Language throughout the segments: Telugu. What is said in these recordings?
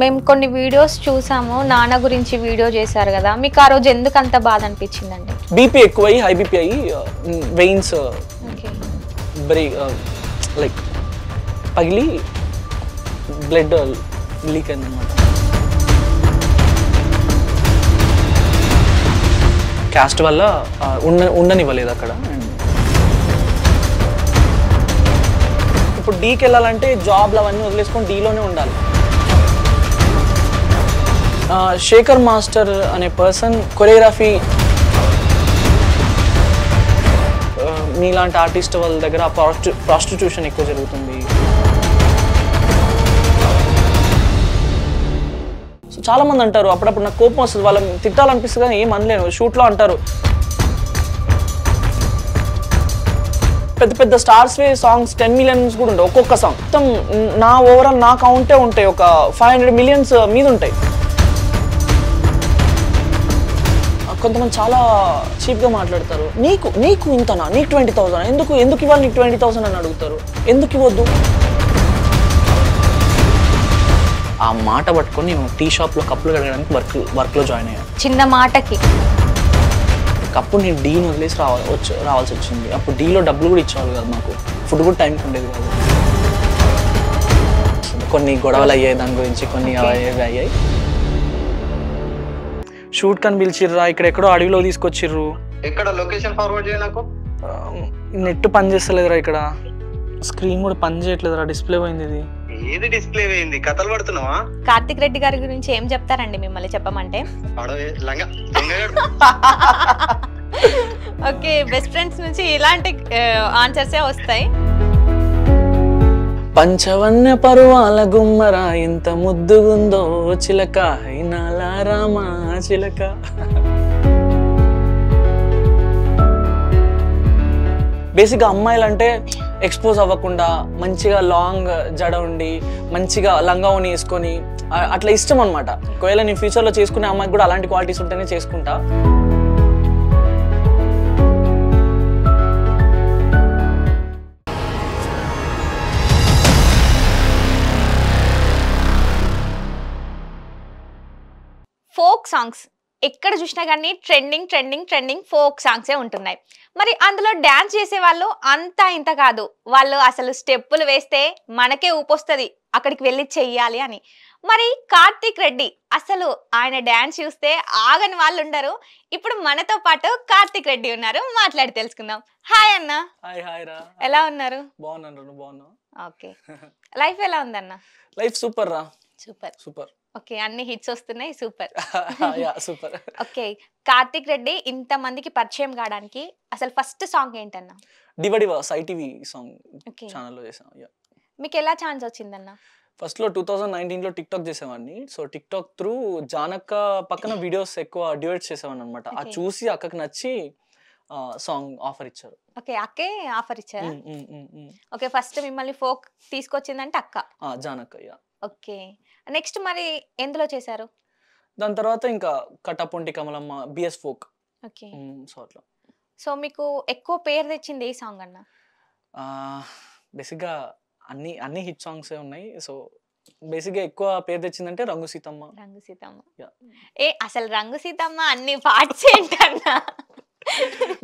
మేము కొన్ని వీడియోస్ చూసాము. నాన్న గురించి వీడియో చేశారు కదా. మీకు ఆ రోజు ఎందుకు అంత బాధ అనిపించిందండి? బీపీ ఎక్కువ హై బీపీ అయ్యి వెయిన్స్ బ్రే లైక్ పగిలి బ్లడ్ లీక్ అయిందన్నమాట. క్యాస్ట్ వల్ల ఉండ ఉండనివ్వలేదు అక్కడ. ఇప్పుడు డీకి వెళ్ళాలంటే జాబ్లు అవన్నీ వదిలేసుకొని డీలోనే ఉండాలి. శేఖర్ మాస్టర్ అనే పర్సన్ కొరియోగ్రఫీ మీలాంటి ఆర్టిస్ట్ వాళ్ళ దగ్గర ప్రాస్టిట్యూషన్ ఎక్కువ జరుగుతుంది. సో చాలా మంది అంటారు అప్పుడప్పుడు నాకు కోపం వస్తుంది వాళ్ళని తిట్టాలనిపిస్తుంది కానీ ఏం అనలేను షూట్లో అంటారు. పెద్ద పెద్ద స్టార్స్ వే సాంగ్స్ టెన్ మిలియన్స్ కూడా ఉంటాయి ఒక్కొక్క సాంగ్. మొత్తం నా ఓవరాల్ నా కౌంటే ఉంటాయి ఒక ఫైవ్ హండ్రెడ్ మిలియన్స్ మీద ఉంటాయి. కొంతమంది చాలా చీప్గా మాట్లాడతారు. నీకు నీకు ఇంతనా? నీకు ట్వంటీ థౌసండ్ ఎందుకు ఎందుకు ఇవ్వాలి నీకు ట్వంటీ థౌసండ్ అని అడుగుతారు? ఎందుకు ఇవ్వద్దు? ఆ మాట పట్టుకొని నేను టీ షాప్లో కప్పులు కడగడానికి వర్క్ వర్క్లో జాయిన్ అయ్యాను చిన్న మాటకి. అప్పుడు నేను డీని వదిలేసి రావాలి వచ్చి రావాల్సి వచ్చింది. అప్పుడు డీలో డబ్బులు కూడా ఇచ్చేవాళ్ళు కదా మాకు. ఫుడ్ కూడా టైంకి ఉండేది కాదు. కొన్ని గొడవలు అయ్యాయి దాని గురించి కొన్ని అవి అయ్యాయి. షూట్ కని పిలిచిర్రా ఇక్కడ ఎక్కడో అడవిలో తీసుకొచ్చిర్రు. ఎక్కడ లొకేషన్ ఫార్వర్డ్ చేయ నాకు. నెట్ పని చేస్తలేదురా ఇక్కడ. స్క్రీన్ కూడా పని చేయట్లేదురా డిస్ప్లే పోయింది ఇది. ఏది డిస్ప్లే అయింది కథలు పడుతున్నావా? కార్తిక్ రెడ్డి గారి గురించి ఏం చెప్తారండి మిమ్మల్ని చెప్పమంటే. ఓకే బెస్ట్ ఫ్రెండ్స్ నుంచి ఇలాంటి ఆన్సర్సే వస్తాయి. పంచవన్య పరువాల గుమ్మరా ఇంత ముద్దుగుందో చిలక అయినాలా రామా. చిలక. బేసిక్గా అమ్మాయిలు అంటే ఎక్స్పోజ్ అవ్వకుండా మంచిగా లాంగ్ జడ ఉండి మంచిగా లంగా ఉని వేసుకొని అట్లా ఇష్టం అనమాట ఒకవేళ నేను ఫ్యూచర్లో చేసుకునే అమ్మాయికి కూడా అలాంటి క్వాలిటీస్ ఉంటేనే చేసుకుంటా. Folk songs. ఎక్కడ చూసినా కానీ ట్రెండింగ్ ట్రెండింగ్ ట్రెండింగ్ ఫోక్ సాంగ్సే ఉంటున్నాయి. మరి అందులో డ్యాన్స్ చేసే వాళ్ళు అంతా ఇంత కాదు. వాళ్ళు అసలు స్టెప్పులు వేస్తే మనకే ఊపొస్తుంది. అక్కడికి వెళ్ళి చెయ్యాలి అని. మరి కార్తీక్ రెడ్డి అసలు ఆయన డ్యాన్స్ చూస్తే ఆగని వాళ్ళు ఉండరు. ఇప్పుడు మనతో పాటు కార్తీక్ రెడ్డి ఉన్నారు. మాట్లాడి తెలుసుకుందాం. హాయ్ అన్న. హాయ్ హాయ్ రా. ఎలా ఉన్నారు? బాగున్నాను ఓకే. లైఫ్ ఎలా ఉందన్న? లైఫ్ సూపర్ రా. సూపర్. సూపర్. ఓకే అన్ని హిట్స్ వస్తున్నాయి. Super. Yeah super. Okay Karthik Reddy ఇంత మందికి పరిచయం కావడానికి అసలు ఫస్ట్ సాంగ్ ఏంటన్నా? డివ డివ సై టీవీ సాంగ్ ఛానల్లో చేసాం మీకు ఎలా ఛాన్స్ వచ్చిందన్న? ఫస్ట్లో టూ థౌజండ్ నైన్టీన్లో టిక్ టాక్ చేసేవాడిని. సో టిక్ టాక్ త్రూ జానక్క పక్కన వీడియోస్ ఎక్కువ డ్యూయట్స్ చేసేవాడిని అనమాట అది Okay. చూసి అక్కకి నచ్చి సాంగ్ ఆఫర్ ఇచ్చారు. ఓకే అక్కే ఆఫర్ ఇచ్చారా. ఓకే ఫస్ట్ మిమ్మల్ని ఫోక్ తీసుకొచ్చిందంటే అక్క. ఆ, జానక్క ఓకే. నెక్స్ట్ మరి ఎందులో చేశారు? దాని తర్వాత ఇంకా కట్టపొంటి Kamalamma BS folk okay. So అట్లా. సో మీకు ఎక్కువ పేరు తెచ్చింది ఏ సాంగ్ అన్న? బేసిక్గా అన్ని అన్ని హిట్ సాంగ్సే ఉన్నాయి. సో బేసిక్గా ఎక్కువ పేరు తెచ్చిందంటే రంగు సీతమ్మ. రంగు సీతమ్మ. ఏ అసలు రంగు సీతమ్మ అన్ని పార్ట్స్ ఏంటన్నా?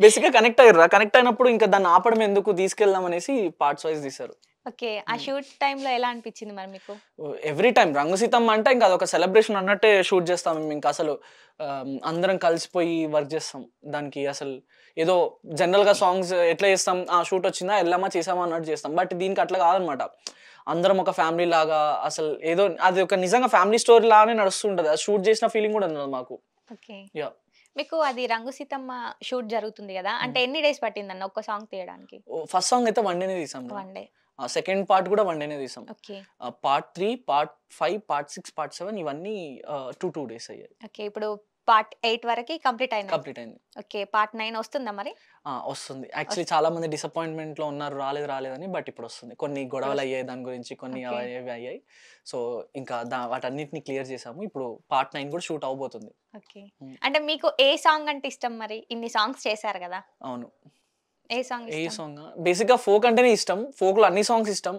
బేసిక్గా కనెక్ట్ అయ్యారు కనెక్ట్ అయినప్పుడు ఇంకా దాన్ని ఆపడం ఎందుకు తీసుకెళ్దాం అనేసి పార్ట్స్ వైజ్ తీశారు. ఓకే ఆ షూట్ టైంలో ఎలా అనిపించింది మరి మీకు? ఎవ్రీ టైం రంగు సీతమ్మ అంటే ఇంకా అదొక సెలబ్రేషన్ అన్నట్టే షూట్ చేస్తాం మేము. ఇంకా అసలు అందరం కలిసిపోయి వర్క్ చేస్తాం దానికి. అసలు ఏదో జనరల్గా సాంగ్స్ ఎట్లా చేస్తాం ఆ షూట్ వచ్చిందా వెళ్ళామా చేసామా అన్నట్టు చేస్తాం. బట్ దీనికి అట్లా కాదనమాట. అందరం ఒక ఫ్యామిలీ లాగా అసలు ఏదో అది ఒక నిజంగా ఫ్యామిలీ స్టోరీ లాగానే నడుస్తుంటుంది. అది షూట్ చేసిన ఫీలింగ్ కూడా ఉంది మాకు. ఓకే. మీకు అది రంగు సీతమ్మ షూట్ జరుగుతుంది కదా అంటే ఎన్ని డేస్ పట్టిందన్న ఒక్క సాంగ్ తీయడానికి? ఫస్ట్ సాంగ్ అయితే వన్ డేనే తీసాం వన్ డే. సెకండ్ పార్ట్ కూడా వన్ డేనే తీసాం. Okay. Part three part five part six part seven ఇవన్నీ టూ టూ డేస్ అయ్యాయి. ఓకే ఇప్పుడు పార్ట్ ఎయిట్ వరకు కంప్లీట్ అయింది. కంప్లీట్ అయింది. ఓకే పార్ట్ నైన్ వస్తుందా మరి? వస్తుంది. యాక్చువల్లీ చాలా మంది డిసప్పాయింట్మెంట్లో ఉన్నారు రాలేదు రాలేదని బట్ ఇప్పుడు వస్తుంది. కొన్ని గొడవలు అయ్యాయి దాని గురించి కొన్ని. అవి అయ్యాయి. సో ఇంకా దా వాటన్నిటిని క్లియర్ చేసాము. ఇప్పుడు పార్ట్ నైన్ కూడా షూట్ అవబోతుంది. ఓకే. అంటే మీకు ఏ సాంగ్ అంటే ఇష్టం మరి? ఇన్ని సాంగ్స్ చేశారు కదా. అవును. ఏ సాంగ్ ఏ సాంగ్? బేసిక్గా ఫోక్ అంటేనే ఇష్టం. ఫోక్లో అన్ని సాంగ్స్ ఇష్టం.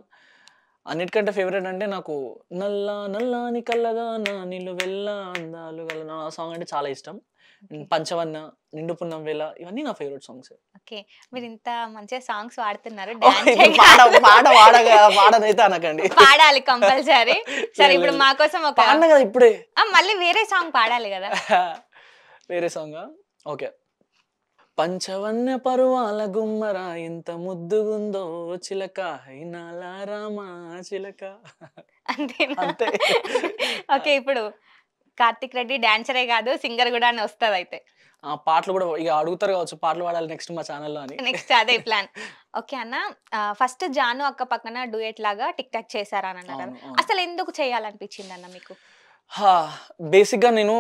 అన్నిటికంటే ఫేవరెట్ అంటే నాకు నల్ల నల్లాని కల్లగా నా నీళ్ళు వెళ్ళ అందాలు గల నా సాంగ్ అంటే చాలా ఇష్టం. పంచవన్న నిండు పున్నం వేళ ఇవన్నీ నా ఫేవరెట్ సాంగ్స్. ఓకే. మీరు ఇంత మంచిగా సాంగ్స్ డాన్స్ పాట పాడగా పాడనైతే అనకండి. పాడాలి కంపల్సరీ. సరే ఇప్పుడు మా కోసం ఒక పాడిన కదా ఇప్పుడే. మళ్ళీ వేరే సాంగ్ పాడాలి కదా. వేరే సాంగ్? ఓకే. పంచవన్య పరువాల గుమ్మర ఎంత ముద్దుగుందో చిలక. అయినాలా రామా చిలక. అంతే. ఓకే ఇప్పుడు కార్తిక్ రెడ్డి డాన్సరే కాదు సింగర్ కూడా అని వస్తుంది అయితే ఆ పాటలు కూడా ఇక అడుగుతారు కావచ్చు పాటలు పాడాలి నెక్స్ట్ మా ఛానల్లో అని. నెక్స్ట్ అదే ప్లాన్ ఓకే అన్న ఫస్ట్ జాను అక్క పక్కన డూయట్ లాగా టిక్ టాక్ చేశారా అని అన్నారు. అసలు ఎందుకు చేయాలనిపించింది అన్న మీకు? బేసిక్గా నేను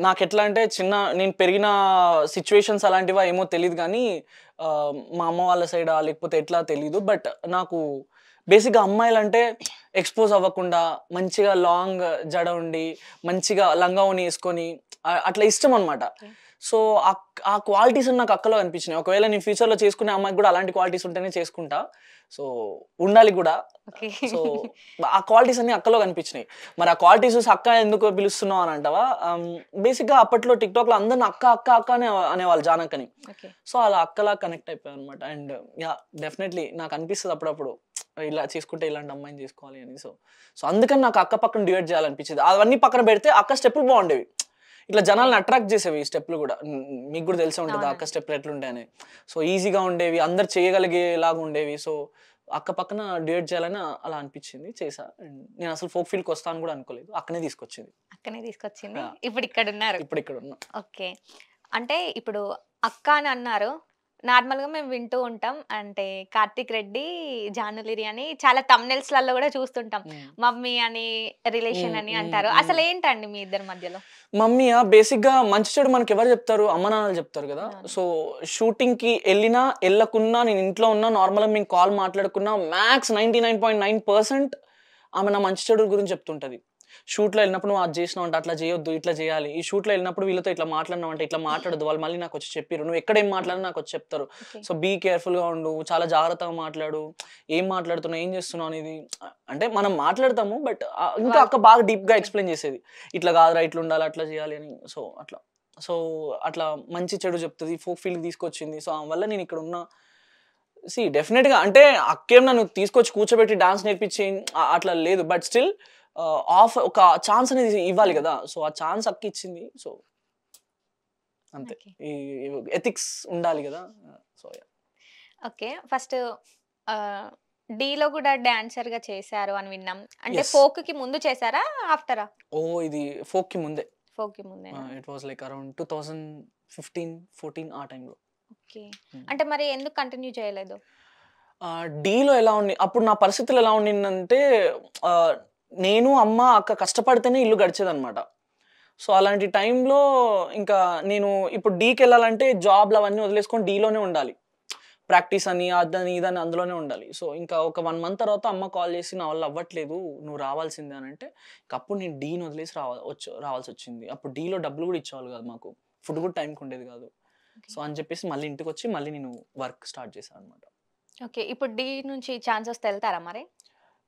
నాకు ఎట్లా అంటే చిన్న నేను పెరిగిన సిచ్యువేషన్స్ అలాంటివా ఏమో తెలియదు కానీ మా అమ్మ వాళ్ళ సైడా లేకపోతే ఎట్లా తెలీదు బట్ నాకు బేసిక్గా అమ్మాయిలు అంటే ఎక్స్పోజ్ అవ్వకుండా మంచిగా లాంగ్ జడ ఉండి మంచిగా లంగా ఉని వేసుకొని అట్లా ఇష్టం అనమాట సో ఆ క్వాలిటీస్ నాకు అక్కలో అనిపించినాయి. ఒకవేళ నేను ఫ్యూచర్లో చేసుకునే అమ్మాయికి కూడా అలాంటి క్వాలిటీస్ ఉంటేనే చేసుకుంటా. సో ఉండాలి కూడా. సో ఆ క్వాలిటీస్ అన్ని అక్కలో కనిపించినాయి. మరి ఆ క్వాలిటీస్ చూసి అక్క ఎందుకు పిలుస్తున్నావు అని అంటావా? బేసిక్గా అప్పట్లో టిక్ టాక్లో అందరిని అక్క అక్క అక్క అనే అనేవాళ్ళు జానక్కని. సో అలా అక్కలా కనెక్ట్ అయిపోయాను అనమాట అండ్ యా డెఫినెట్లీ నాకు అనిపిస్తుంది అప్పుడప్పుడు. ఇలా చేసుకుంటే ఇలాంటి అమ్మాయిని చేసుకోవాలి అని. సో సో అందుకని నాకు అక్క పక్కన డివైడ్ చేయాలనిపించింది. అవన్నీ పక్కన పెడితే అక్క స్టెప్పులు బాగుండేవి. ఇట్లా జనాల్ని అట్రాక్ట్ చేసేవి ఈ స్టెప్లు కూడా. మీకు కూడా తెలిసే ఉంటుంది. అక్క స్టెప్లు ఎట్లుంటాయని. సో ఈజీగా ఉండేవి అందరు చేయగలిగేలాగా ఉండేవి. సో అక్క పక్కన డివైడ్ చేయాలని అలా అనిపించింది చేసా. నేను అసలు ఫోక్ ఫీల్డ్కి వస్తాను కూడా అనుకోలేదు అక్కనే తీసుకొచ్చింది. అక్కనే తీసుకొచ్చింది. ఇప్పుడు ఇక్కడ ఉన్నారు ఇప్పుడు ఇక్కడ ఉన్నా ఓకే. అంటే ఇప్పుడు అక్క అని అన్నారు నార్మల్గా మేము వింటూ ఉంటాం. అంటే కార్తిక్ రెడ్డి జానులిరి అని చాలా లలో కూడా చూస్తుంటాం. మమ్మీ అని రిలేషన్ అని అంటారు. అసలు ఏంటండి మీ ఇద్దరి మధ్యలో? మమ్మీ బేసిక్గా మంచి చెడు మనకి ఎవరు చెప్తారు? అమ్మ నాన్నలు చెప్తారు కదా. సో షూటింగ్కి వెళ్ళినా వెళ్ళకున్నా నేను ఇంట్లో ఉన్నా నార్మల్గా మేము కాల్ మాట్లాడుకున్నా max ninety nine point nine percent ఆమె నా మంచి చెడు గురించి చెప్తుంటది. షూట్లో వెళ్ళినప్పుడు నువ్వు అది చేసినావు అంటే అట్లా చేయొద్దు ఇట్లా చేయాలి. ఈ షూట్లో వెళ్ళినప్పుడు వీళ్ళతో ఇట్లా మాట్లాడినావు అంటే ఇట్లా మాట్లాడదు వాళ్ళు మళ్ళీ నాకు వచ్చి చెప్పారు నువ్వు ఎక్కడ ఏం మాట్లాడినా నాకు వచ్చి చెప్తారు. సో బీ కేర్ఫుల్గా ఉండు చాలా జాగ్రత్తగా మాట్లాడు. ఏం మాట్లాడుతున్నావు ఏం చేస్తున్నావు అనేది అంటే మనం మాట్లాడతాము బట్ ఇంకా అక్క బాగా డీప్గా ఎక్స్ప్లెయిన్ చేసేది. ఇట్లా కాదురా ఇట్లా ఉండాలి అట్లా చేయాలి అని. సో అట్లా. సో అట్లా మంచి చెడు చెప్తుంది ఫోక్ ఫీల్డ్ తీసుకొచ్చింది. సో ఆ వల్ల నేను ఇక్కడ ఉన్న. సి డెఫినెట్గా అంటే అక్కేం నన్ను తీసుకొచ్చి కూర్చోబెట్టి డాన్స్ నేర్పించి అట్లా లేదు. బట్ స్టిల్ ఆఫ్ ఒక ఛాన్స్ అనేది ఇవ్వాలి కదా. సో ఆ ఛాన్స్ అక్క ఇచ్చింది. సో అంతే. ఈ ఎథిక్స్ ఉండాలి కదా. So okay. ఫస్ట్ డీలో కూడా డాన్సర్గా చేశారు అని విన్నాం. అంటే Yes. ఫోక్కి ముందు చేశారా ఆఫ్టరా ఓ ఇది ఫోక్కి ముందే. ఫోక్కి ముందే it was like around two thousand fifteen fourteen ఆ టైంలో ఓకే. Hmm. అంటే మరి ఎందుకు కంటిన్యూ చేయలేదు? డీలో ఎలా ఉండి అప్పుడు నా పరిస్థితులు ఎలా ఉండిందంటే నేను అమ్మ అక్క కష్టపడితేనే ఇల్లు గడిచేదన్నమాట. సో అలాంటి టైంలో ఇంకా నేను ఇప్పుడు డీకి వెళ్ళాలంటే జాబ్లు అవన్నీ వదిలేసుకొని డీలోనే ఉండాలి. ప్రాక్టీస్ అని అదని ఇదని అందులోనే ఉండాలి. సో ఇంకా ఒక వన్ మంత్ తర్వాత అమ్మ కాల్ చేసి నా వల్ల అవ్వట్లేదు నువ్వు రావాల్సిందే అని అంటే అప్పుడు నేను డీని వదిలేసి రావ వచ్చి రావాల్సి వచ్చింది. అప్పుడు డీలో డబ్బులు కూడా ఇచ్చేవాళ్ళు కాదు మాకు. ఫుడ్ కూడా టైంకి ఉండేది కాదు. సో అని చెప్పేసి మళ్ళీ ఇంటికి వచ్చి మళ్ళీ నేను వర్క్ స్టార్ట్ చేశాను అనమాట ఓకే. ఇప్పుడు డి నుంచి ఛాన్స్ వస్తే వెళ్తారా మరి?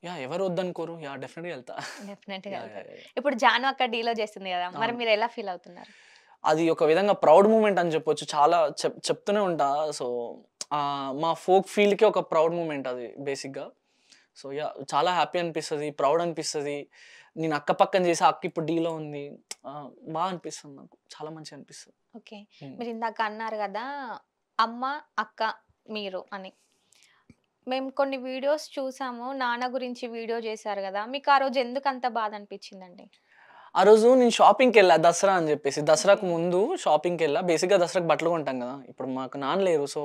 యా ఎవరు వద్దనుకోరు. యా వెళ్తా. డెఫినెట్గా yeah. ఇప్పుడు జాను అక్క డీలో చేస్తుంది కదా మరి. మీరు ఎలా ఫీల్ అవుతున్నారు? అది ఒక విధంగా ప్రౌడ్ మూమెంట్ అని చెప్పొచ్చు. చాలా చెప్ చెప్తూనే ఉంటా. సో మా ఫోక్ ఫీల్డ్కి ఒక ప్రౌడ్ మూమెంట్ అది బేసిక్గా సో యా చాలా హ్యాపీ అనిపిస్తుంది ప్రౌడ్ అనిపిస్తుంది. నేను అక్క పక్కన చేసి అక్క ఇప్పుడు డీలో ఉంది. బాగా అనిపిస్తుంది నాకు. చాలా మంచిగా అనిపిస్తుంది. ఓకే. మీరు ఇందాక అన్నారు కదా అమ్మ అక్క మీరు అని. మేము కొన్ని వీడియోస్ చూసాము. నాన్న గురించి వీడియో చేశారు కదా. మీకు ఆ రోజు ఎందుకు అంత బాధ అనిపించిందండి? ఆ రోజు నేను షాపింగ్కి వెళ్ళా దసరా అని చెప్పేసి. దసరాకు ముందు షాపింగ్కి వెళ్ళా. బేసిక్గా దసరాకు బట్టలు కొంటాం కదా. ఇప్పుడు మాకు నాన్న లేరు సో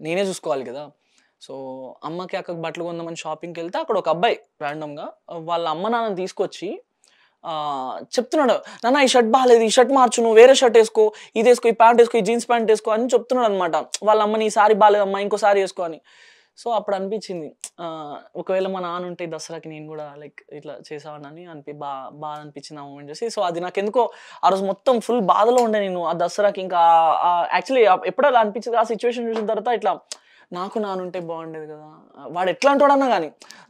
నేనే చూసుకోవాలి కదా. సో అమ్మకి అక్కకి బట్టలు కొందామని షాపింగ్కి వెళ్తే అక్కడ ఒక అబ్బాయి ర్యాండమ్గా వాళ్ళ అమ్మ నాన్నని తీసుకొచ్చి చెప్తున్నాడు. నాన్న ఈ షర్ట్ బాగాలేదు. ఈ షర్ట్ మార్చు. నువ్వు వేరే షర్ట్ వేసుకో. ఇది వేసుకో. ఈ ప్యాంట్ వేసుకో. ఈ జీన్స్ ప్యాంట్ వేసుకో. అని చెప్తున్నాడు అనమాట వాళ్ళ అమ్మని ఈ సారీ బాగాలేదమ్మా. ఇంకో సారీ వేసుకో అని. సో అప్పుడు అనిపించింది ఆ, ఒకవేళ మా నాన్న ఉంటే దసరాకి నేను కూడా లైక్ ఇట్లా చేసావనని అనిపి బా బాధ అనిపించింది ఆ మూమెంట్. చూసి సో అది నాకు ఎందుకో ఆ రోజు మొత్తం ఫుల్ బాధలో ఉండే నేను. ఆ దసరాకి ఇంకా యాక్చువల్లీ ఎప్పుడు అలా అనిపించింది ఆ సిచ్యువేషన్ చూసిన తర్వాత ఇట్లా నాకు నానుంటే బాగుండేది కదా. వాడు ఎట్లా అంటాడన్నా కానీ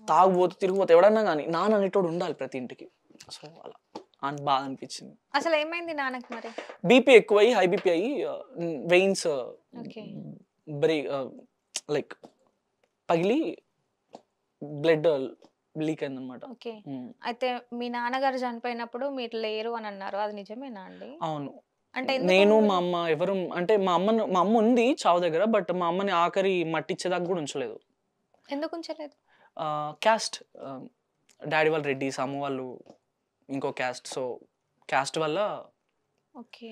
తాగుబోతు తిరిగిపోతే ఎవడన్నా కానీ నాన్న అనేటోడు ఉండాలి ప్రతి ఇంటికి. సో అలా. అని బాధ అనిపించింది అసలు ఏమైంది నాన్నకి మరి? బీపీ ఎక్కువై హై బీపీ అయ్యి వెయిన్స్ ఓకే. బ్రే లైక్ పగిలి బ్లడ్ లీక్ అయిందనమాట ఓకే. అయితే మీ నాన్నగారు చనిపోయినప్పుడు మీరు లేరు అని అన్నారు. అది నిజమేనా అండి? అవును. అంటే నేను? మా అమ్మ ఎవరు అంటే మా అమ్మ మా అమ్మ ఉంది చావు దగ్గర బట్ మా అమ్మని ఆఖరి మట్టిచ్చేదాకా కూడా ఉంచలేదు. ఎందుకు ఉంచలేదు? క్యాస్ట్ డాడీ వాళ్ళు రెడ్డిస్ అమ్మ వాళ్ళు ఇంకో క్యాస్ట్. సో క్యాస్ట్ వల్ల ఓకే.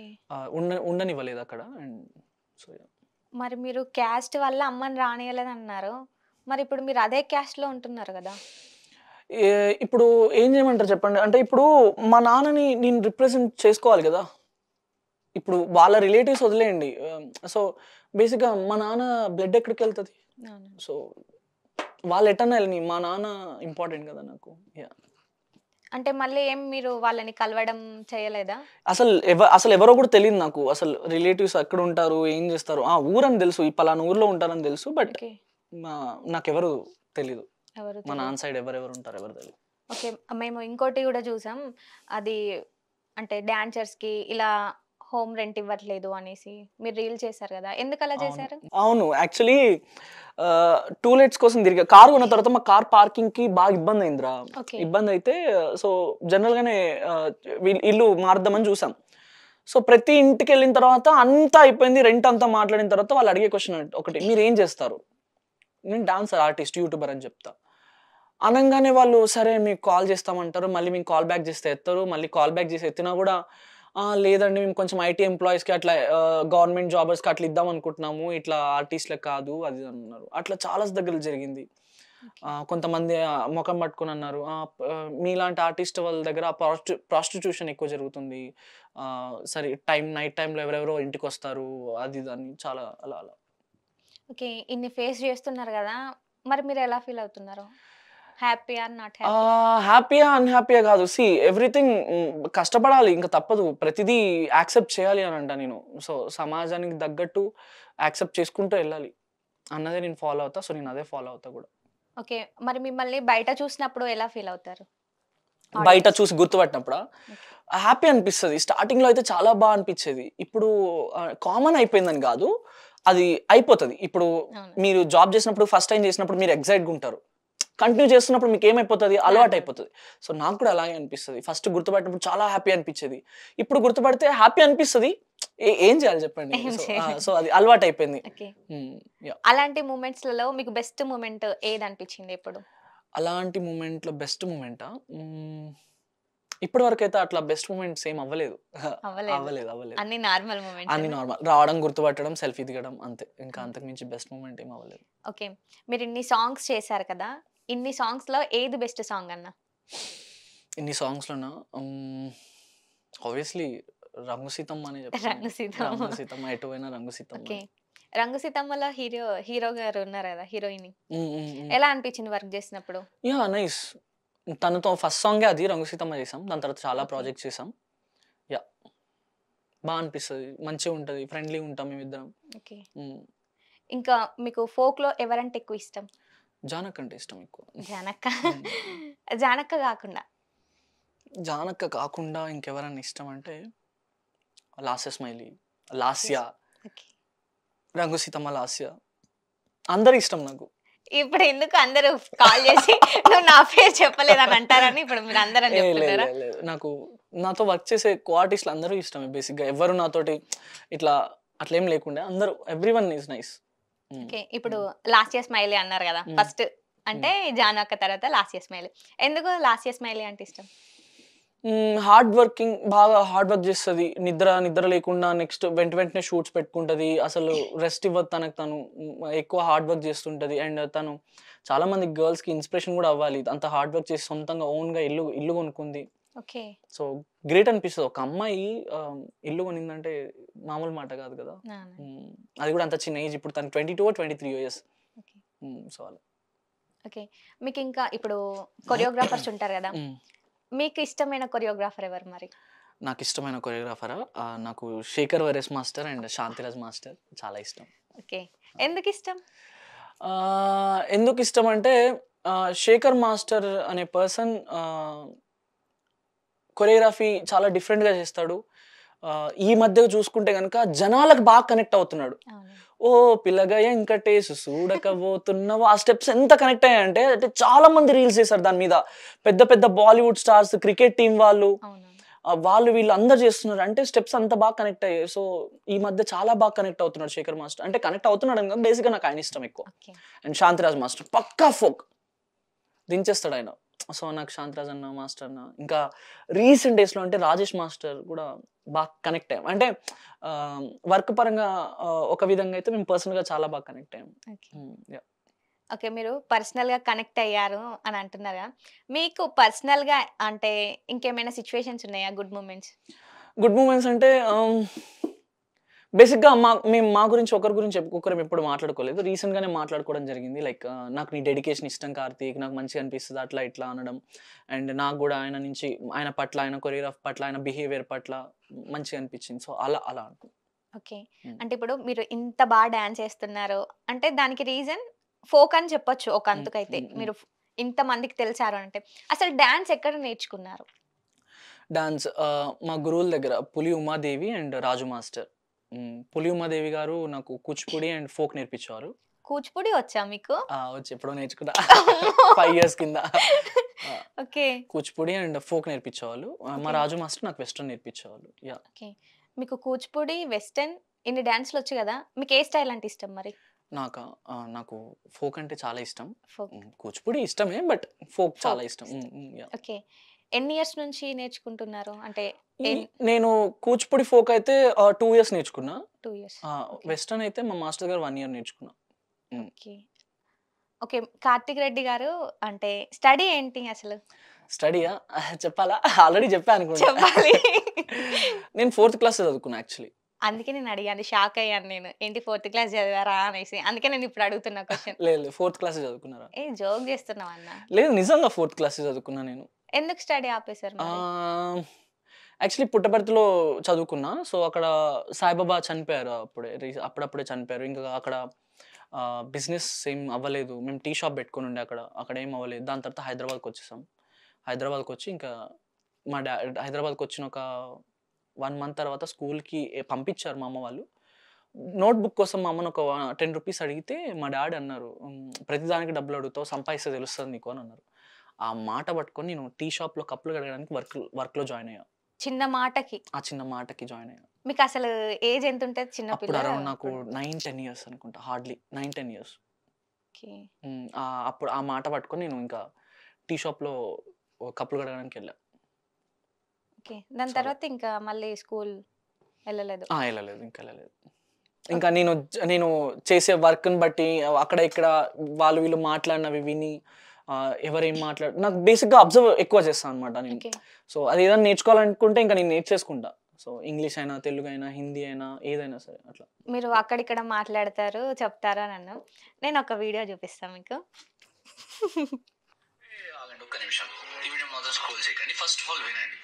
ఉండ ఉండనివ్వలేదు అక్కడ. అండ్ సో మరి మీరు క్యాస్ట్ వల్ల అమ్మని రానియలేదు అన్నారు మరి ఇప్పుడు మీరు అదే క్యాస్ట్లో ఉంటున్నారు కదా. ఇప్పుడు ఏం చేయమంటారు చెప్పండి? అంటే ఇప్పుడు మా నాన్నని నేను రిప్రజెంట్ చేసుకోవాలి కదా. ఇప్పుడు వాళ్ళ రిలేటివ్స్ వదిలేయండి. సో బేసిక్గా మా నాన్న బ్లడ్ ఎక్కడికి వెళ్తుంది. సో వాళ్ళు ఎటన్నా వెళ్ళని మా నాన్న ఇంపార్టెంట్ కదా నాకు. Yeah. అంటే మళ్ళీ ఏం మీరు వాళ్ళని కలవడం చేయలేదా? అసలు ఎవ అసలు ఎవరో కూడా తెలియదు నాకు. అసలు రిలేటివ్స్ ఎక్కడ ఉంటారు ఏం చేస్తారు? ఆ ఊరని తెలుసు. ఈ పలానా ఊర్లో ఉంటారని తెలుసు బట్ నాకెవరు తెలీదు. ఎవరు మా తెలియదు. నాన్న సైడ్ ఎవరెవరు ఉంటారు ఎవరు తెలియదు ఓకే మేము ఇంకోటి కూడా చూసాం. అది అంటే dancers కి ఇలా హోమ్ రెంట్ ఇవ్వట్లేదు అనేసి మీరు రీల్ చేశారు కదా ఎందుకు అలా చేశారు? అవును యాక్చువల్లీ టూలెట్స్ కోసం తిరిగా కార్ కొన్న తర్వాత మా కార్ పార్కింగ్కి బాగా ఇబ్బంది అయిందిరా. ఇబ్బంది అయితే సో జనరల్ గానే ఇల్లు మారుద్దామని చూసాం. సో ప్రతి ఇంటికి వెళ్ళిన తర్వాత అంతా అయిపోయింది రెంట్ అంతా మాట్లాడిన తర్వాత వాళ్ళు అడిగే క్వశ్చన్ ఒకటి మీరు ఏం చేస్తారు? నేను డాన్సర్ ఆర్టిస్ట్ యూట్యూబర్ అని చెప్తా. అనగానే వాళ్ళు సరే మీకు కాల్ చేస్తామంటారు మళ్ళీ మీకు కాల్ బ్యాక్ చేస్తే ఎత్తారు మళ్ళీ కాల్ బ్యాక్ చేసి ఎత్తినా కూడా "ఆ, లేదండి మేము కొంచెం ఐటీ ఎంప్లాయీస్కి అట్లా గవర్నమెంట్ జాబర్స్కి అట్లా ఇద్దాం అనుకుంటున్నాము ఇట్లా ఆర్టిస్ట్లకు కాదు అది అన్నారు. అట్లా చాలా దగ్గర జరిగింది. కొంతమంది ముఖం పట్టుకుని అన్నారు "ఆ, ప- ఆ, మీలాంటి ఆర్టిస్ట్ వాళ్ళ దగ్గర ప్రాస్టిట్యూషన్ ఎక్కువ జరుగుతుంది. సరే టైం నైట్ టైంలో ఎవరెవరో ఇంటికి వస్తారు అది ఇది అని చాలా అలా అలా. ఓకే. ఇన్ని ఫేస్ చేస్తున్నారు కదా మరి మీరు ఎలా ఫీల్ అవుతున్నారు? నాట్ హ్యాపీయా అన్హ్యాపీయా కాదు. సి ఎవ్రీథింగ్ కష్టపడాలి ఇంకా తప్పదు. ప్రతిదీ యాక్సెప్ట్ చేయాలి అని అంట నేను. సో సమాజానికి తగ్గట్టు యాక్సెప్ట్ చేసుకుంటూ వెళ్ళాలి. అన్నదే నేను ఫాలో అవుతా. సో నేను అదే ఫాలో అవుతా కూడా. ఓకే. మరి మిమ్మల్ని బయట చూసినప్పుడు ఎలా ఫీల్ అవుతారు? బయట చూసి గుర్తుపట్టినప్పుడు? హ్యాపీ అనిపిస్తుంది. స్టార్టింగ్లో అయితే చాలా బాగా అనిపించేది ఇప్పుడు కామన్ అయిపోయిందని కాదు. అది అయిపోతుంది. ఇప్పుడు. మీరు జాబ్ చేసినప్పుడు ఫస్ట్ టైం చేసినప్పుడు మీరు ఎగ్జైట్గా ఉంటారు. కంటిన్యూ చేస్తున్నప్పుడు మీకు ఏమైపోతుంది? అలవాటు అయిపోతుంది. సో నాకు కూడా అలాగే అనిపిస్తుంది. ఫస్ట్ గుర్తుపట్టినప్పుడు చాలా హ్యాపీ అనిపించేది ఇప్పుడు గుర్తుపడితే హ్యాపీ అనిపిస్తుంది. ఏ- చేయాలి చెప్పండి? సో అది అలవాటు అయిపోయింది. Hmm. అలాంటి మూమెంట్స్లలో మీకు బెస్ట్ మూమెంట్ ఏది అనిపించింది ఇప్పుడు? అలాంటి మూమెంట్లో బెస్ట్ మూమెంటా ఇప్పటి వరకు అయితే అట్లా బెస్ట్ మూమెంట్స్ ఏం అవ్వలేదు. అవ్వలేదు. అవ్వలేదు అన్ని నార్మల్ అన్ని మూమెంట్స్ నార్మల్ రావడం గుర్తుపట్టడం సెల్ఫీ దిగడం అంతే. ఇంకా అంతకు మించి బెస్ట్ మూమెంట్ ఏం అవ్వలేదు. ఓకే. మీరు ఇన్ని సాంగ్స్ చేశారు కదా ఇన్ని సాంగ్స్లో ఏది బెస్ట్ సాంగ్ అన్న? ఇన్ని సాంగ్స్లోనా ఆబ్వియస్లీ రంగు సీతమ్మ అని రంగు సీతమ్మ. రంగు సీతమ్మ ఎటు పోయినా రంగు సీతమ్మ. ఓకే. రంగు సీతమ్మలో హీరో హీరో గారు ఉన్నారు కదా హీరోయిన్. ఎలా అనిపించింది వర్క్ చేసినప్పుడు? యా నైస్ తనతో ఫస్ట్ సాంగే అది రంగు సీతమ్మ చేసాం. దాని తర్వాత చాలా. ప్రాజెక్ట్స్ చేసాం. యా బాగా అనిపిస్తుంది. మంచిగా ఉంటుంది. ఫ్రెండ్లీ ఉంటాం మేమిద్దరం. ఇంకా మీకు ఫోక్లో ఎవరంటే ఎక్కువ ఇష్టం? జానక్ అంటే ఇష్టం ఎక్కువ. జానక్క. జానక్క కాకుండా? జానక్క కాకుండా ఇంకెవరన్నా ఇష్టం అంటే లాస్య స్మైలీ. లాస్య. రంగు సీతమ్మ లాస్య. అందరు ఇష్టం నాకు. ఇప్పుడు ఎందుకు అందరూ కాల్ చేసి నువ్వు నా పేరు చెప్పలేదని అంటారని ఇప్పుడు మీరు అందరని చెప్తున్నారా లేదు. నాకు నాతో వర్క్ చేసే కో ఆర్టిస్టులు అందరూ ఇష్టమే బేసిక్గా ఎవరు నాతోటి ఇట్లా అట్లా లేకుండా అందరూ every one is nice okay ఇప్పుడు లాస్ట్ ఇయర్ స్మైలీ అన్నారు కదా. ఫస్ట్ అంటే జాను అక్క తర్వాత లాస్ట్ ఇయర్ స్మైలీ ఎందుకు లాస్ట్ ఇయర్ స్మైలీ అంటే ఇష్టం? హార్డ్ వర్కింగ్ బాగా హార్డ్ వర్క్ చేస్తుంది. నిద్ర నిద్ర లేకుండా నెక్స్ట్ వెంట వెంటనే షూట్స్ పెట్టుకుంటది. అసలు రెస్ట్ ఇవ్వదు తనకు తను. ఎక్కువ హార్డ్ వర్క్ చేస్తుంటది. అండ్ తను చాలా మంది గర్ల్స్కి ఇన్స్పిరేషన్ కూడా అవ్వాలి. అంత హార్డ్ వర్క్ చేసి సొంతంగా ఓన్గా ఇల్లు ఇల్లు కొనుక్కుంది. ఓకే సో గ్రేట్ అనిపిస్తుంది. ఒక అమ్మాయి ఇల్లు కొనిందంటే మామూలు మాట కాదు కదా? అది కూడా అంత చిన్న ఏజ్ ఇప్పుడు తను twenty two twenty three years so అలా. ఓకే మీకు ఇంకా ఇప్పుడు కొరియోగ్రాఫర్స్ ఉంటారు కదా. మీకు ఇష్టమైన కొరియోగ్రాఫర్ ఎవరు మరి? నాకు ఇష్టమైన కొరియోగ్రాఫర్ నాకు శేఖర్ వరేస్ మాస్టర్ అండ్ శాంతిరాజ్ మాస్టర్ చాలా ఇష్టం. ఓకే. ఎందుకు ఇష్టం ఎందుకు ఇష్టం అంటే శేఖర్ మాస్టర్ అనే పర్సన్ కొరియోగ్రఫీ చాలా డిఫరెంట్గా చేస్తాడు. ఈ మధ్య చూసుకుంటే కనుక జనాలకు బాగా కనెక్ట్ అవుతున్నాడు. ఓ పిల్లగా ఎంకటేసు చూడకపోతున్నావు ఆ స్టెప్స్ ఎంత కనెక్ట్ అయ్యాయంటే అంటే చాలా మంది రీల్స్ చేశారు దాని మీద. పెద్ద పెద్ద బాలీవుడ్ స్టార్స్ క్రికెట్ టీం వాళ్ళు వాళ్ళు వీళ్ళు అందరు చేస్తున్నారు. అంటే స్టెప్స్ అంత బాగా కనెక్ట్ అయ్యాయి. సో ఈ మధ్య చాలా బాగా కనెక్ట్ అవుతున్నాడు శేఖర్ మాస్టర్. అంటే కనెక్ట్ అవుతున్నాడు అని బేసిక్గా నాకు ఆయన ఇష్టం ఎక్కువ. అండ్ శాంతిరాజ్ మాస్టర్ పక్కా ఫోక్. దించేస్తాడు ఆయన. సో నాకు శాంతిరాజ్ అన్న మాస్టర్ అన్న ఇంకా రీసెంట్ డేస్లో అంటే రాజేష్ మాస్టర్ కూడా బాగా కనెక్ట్ అయ్యాం. అంటే వర్క్ పరంగా ఒక విధంగా అయితే మేము పర్సనల్గా చాలా బాగా కనెక్ట్ అయ్యాం. ఓకే. ఓకే మీరు పర్సనల్గా కనెక్ట్ అయ్యారు అని అంటున్నారు? మీకు పర్సనల్గా అంటే ఇంకేమైనా సిచ్యువేషన్స్ ఉన్నాయా? గుడ్ మూమెంట్స్ గుడ్ మూమెంట్స్ అంటే బేసిక్గా మా మేము మా గురించి ఒకరి గురించి ఒక్కొక్కరం ఎప్పుడు మాట్లాడుకోలేదు. రీసెంట్గానే మాట్లాడుకోవడం జరిగింది. లైక్ నాకు నీ డెడికేషన్ ఇష్టం కార్తీక్ నాకు మంచిగా అనిపిస్తుంది అట్లా ఇట్లా అనడం. అండ్ నాకు కూడా ఆయన నుంచి ఆయన పట్ల ఆయన కొరియోగ్రాఫ్ పట్ల ఆయన బిహేవియర్ పట్ల మంచిగా అనిపించింది. సో అలా అలా ఓకే. Hmm. అంటే ఇప్పుడు మీరు ఇంత బాగా డాన్స్ చేస్తున్నారు అంటే దానికి రీజన్ ఫోక్ అని చెప్పొచ్చు ఒక అంతకైతే. hmm, hmm. మీరు ఇంత మందికి తెలిసారు అంటే అసలు డాన్స్ ఎక్కడ నేర్చుకున్నారు? డాన్స్ మా గురువుల దగ్గర పులి ఉమాదేవి అండ్ రాజు మాస్టర్. పులి ఉమాదేవి గారు నాకు కూచిపూడి అండ్ ఫోక్ నేర్పించేవారు. కూచిపూడి వచ్చా మీకు? వచ్చి ఎప్పుడో నేర్చుకున్నా. ఫైవ్ ఇయర్స్ కింద. ఓకే. కూచిపూడి అండ్ ఫోక్ నేర్పించేవాళ్ళు. మా. రాజు మాస్టర్ నాకు వెస్ట్రన్ నేర్పించేవాళ్ళు. యా. ఓకే. మీకు కూచిపూడి వెస్టర్న్ ఇన్ని డాన్స్లు వచ్చు కదా మీకు ఏ స్టైల్ అంటే ఇష్టం మరి? నాకు? నాకు ఫోక్ అంటే చాలా ఇష్టం. కూచిపూడి ఇష్టమే బట్ ఫోక్ చాలా ఇష్టం. ఓకే. ఎన్ని ఇయర్స్ నుంచి నేర్చుకుంటున్నారు? అంటే నేను కూచిపూడి ఫోక్ అయితే టూ ఇయర్స్ నేర్చుకున్నా. Two years. వెస్ట్రన్ అయితే మా మాస్టర్ గారు వన్ ఇయర్ నేర్చుకున్నా. ఓకే ఓకే కార్తిక్ రెడ్డి గారు అంటే స్టడీ ఏంటి అసలు? స్టడీయా? చెప్పాలా? ఆల్రెడీ చెప్పా అనుకుంటా. చెప్పాలి. నేను ఫోర్త్ క్లాస్ చదువుకున్నా యాక్చువల్లీ అందుకే నేను అడిగాను షాక్ అయ్యాను నేను. ఏంటి ఫోర్త్ క్లాస్ చదివారా అనేసి. అందుకే నేను ఇప్పుడు అడుగుతున్నా క్వశ్చన్ లేదు ఫోర్త్ క్లాస్ చదువుకున్నారా? ఏ జోక్ చేస్తున్నావు అన్న లేదు నిజంగా ఫోర్త్ క్లాస్ చదువుకున్నా నేను. ఎందుకు స్టడీ ఆపేశారు? యాక్చువల్లీ పుట్టపర్తిలో చదువుకున్నా. సో అక్కడ సాయిబాబా చనిపోయారు అప్పుడే అప్పుడప్పుడే చనిపోయారు. ఇంకా అక్కడ బిజినెస్ ఏం అవ్వలేదు. మేము టీ షాప్ పెట్టుకుని ఉండే అక్కడ. అక్కడ ఏం అవ్వలేదు. దాని తర్వాత హైదరాబాద్కి వచ్చేసాం. హైదరాబాద్కి వచ్చి ఇంకా మా డా హైదరాబాద్కి వచ్చిన ఒక వన్ మంత్ తర్వాత స్కూల్కి పంపించారు మా అమ్మ వాళ్ళు. నోట్బుక్ కోసం మా అమ్మను ఒక టెన్ రూపీస్ అడిగితే మా డాడీ అన్నారు ప్రతిదానికి డబ్బులు అడుగుతావు సంపాదిస్తే తెలుస్తుంది నీకు అని అన్నారు. ఆ మాట పట్టుకొని నేను టీ షాప్లో కప్పులు కడగడానికి వర్క్ వర్క్లో జాయిన్ అయ్యాను చిన్న మాటకి. ఆ చిన్న మాటకి జాయిన్ అయ్యా. మీకు అసలు ఏజ్ ఎంత ఉంటుంది చిన్న అప్పుడు పిల్ల అరౌండ్ నాకు నైన్ టెన్ ఇయర్స్ అనుకుంటా. Hardly nine ten years Okay. అప్పుడు ఆ మాట పట్టుకొని నేను ఇంకా టీ షాప్లో కప్పులు కడగడానికి వెళ్ళా. ఓకే. దాని చాలా. తర్వాత ఇంకా మళ్ళీ స్కూల్ వెళ్ళలేదు? ఆ, వెళ్ళలేదు. ఇంకా వెళ్ళలేదు. ఇంకా నేను జ- నేను చేసే వర్క్ని బట్టి అక్కడ ఇక్కడ వాళ్ళు వీళ్ళు మాట్లాడినవి విని ఎవరేం మాట్లాడు నాకు బేసిక్గా అబ్జర్వ్ ఎక్కువ చేస్తాను అనమాట నేను. సో అది ఏదైనా నేర్చుకోవాలనుకుంటే ఇంకా నేను నేర్చేసుకుంటా. సో ఇంగ్లీష్ అయినా తెలుగు అయినా హిందీ అయినా ఏదైనా సరే అట్లా. మీరు అక్కడిక్కడ మాట్లాడతారు చెప్తారు అని అన్నాం నేను ఒక వీడియో చూపిస్తాను మీకు. ఆగండి ఒక్క నిమిషం. ఈ వీడియో మొదలు స్క్రోల్ చేయకండి. ఫస్ట్ ఆఫ్ ఆల్ వినండి.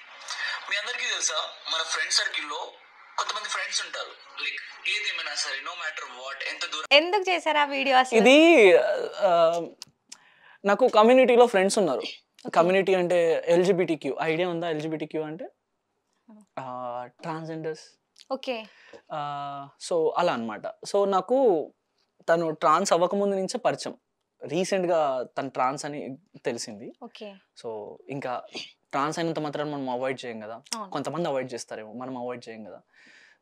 మీ అందరికీ తెలుసా మన ఫ్రెండ్ సర్కిల్లో కొంతమంది ఫ్రెండ్స్ ఉంటారు. లైక్ ఏదేమైనా సరే నో మ్యాటర్ వాట్ ఎంత దూరం ఎందుకు చేశారు ఆ వీడియో అసలు? ఇది నాకు కమ్యూనిటీలో ఫ్రెండ్స్ ఉన్నారు. కమ్యూనిటీ అంటే ఎల్జిబిటీ క్యూ ఐడియా ఉందా ఎల్జిబిటీ క్యూ అంటే? Transgenders okay. సో అలా అన్నమాట. సో నాకు తను ట్రాన్స్ అవ్వకముందు నుంచే పరిచయం. రీసెంట్గా తను ట్రాన్స్ అని తెలిసింది. ఓకే. సో ఇంకా ట్రాన్స్ అయినంత మాత్రం మనం అవాయిడ్ చేయం కదా. కొంతమంది అవాయిడ్ చేస్తారేమో. మనం అవాయిడ్ చేయం కదా.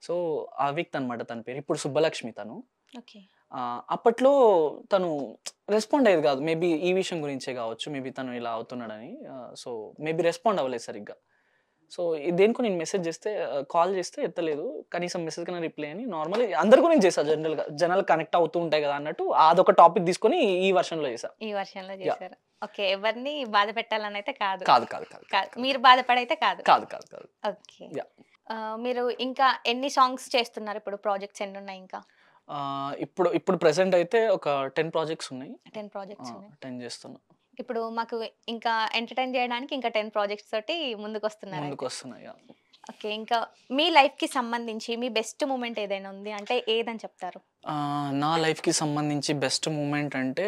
సో ఆ వ్యక్తి అనమాట తన పేరు. ఇప్పుడు సుబ్బలక్ష్మి తను. అప్పట్లో తను రెస్పాండ్ అయ్యేది కాదు. మేబీ ఈ విషయం గురించే కావచ్చు. మేబీ తను ఇలా అవుతున్నాడని. సో మేబీ రెస్పాండ్ అవ్వలేదు సరిగ్గా. సో దేనికో నేను మెసేజ్ చేస్తే కాల్ చేస్తే ఎత్తలేదు. కనీసం మెసేజ్ కన్నా రిప్లై అని నార్మల్ అందరికీ నేను చేసా జనరల్గా జనరల్ కనెక్ట్ అవుతూ ఉంటాయి కదా అన్నట్టు అదొక టాపిక్ తీసుకొని ఈ వర్షన్లో చేసా ఈ వర్షంలో చేశారు. ఓకే ఎవరిని బాధ పెట్టాలని అయితే కాదు. కాదు కాదు కాదు మీరు బాధపడైతే కాదు. కాదు కాదు కాదు. ఓకే. మీరు ఇంకా ఎన్ని సాంగ్స్ చేస్తున్నారు ఇప్పుడు? ప్రాజెక్ట్స్ ఎన్ని ఉన్నాయి ఇంకా? ఇప్పుడు ఇప్పుడు ప్రెసెంట్ అయితే ఒక టెన్ ప్రాజెక్ట్స్ ఉన్నాయి. టెన్ ప్రాజెక్ట్స్ టెన్ చేస్తున్నా. ఇప్పుడు మాకు ఇంకా ఎంటర్టైన్ చేయడానికి ఇంకా టెన్ ప్రాజెక్ట్స్ తోటి ముందుకు వస్తున్నారు ముందుకు వస్తున్నాయి ఓకే ఇంకా మీ లైఫ్కి సంబంధించి మీ బెస్ట్ మూమెంట్ ఏదైనా ఉంది? అంటే ఏదని చెప్తారు? నా లైఫ్కి సంబంధించి బెస్ట్ మూమెంట్ అంటే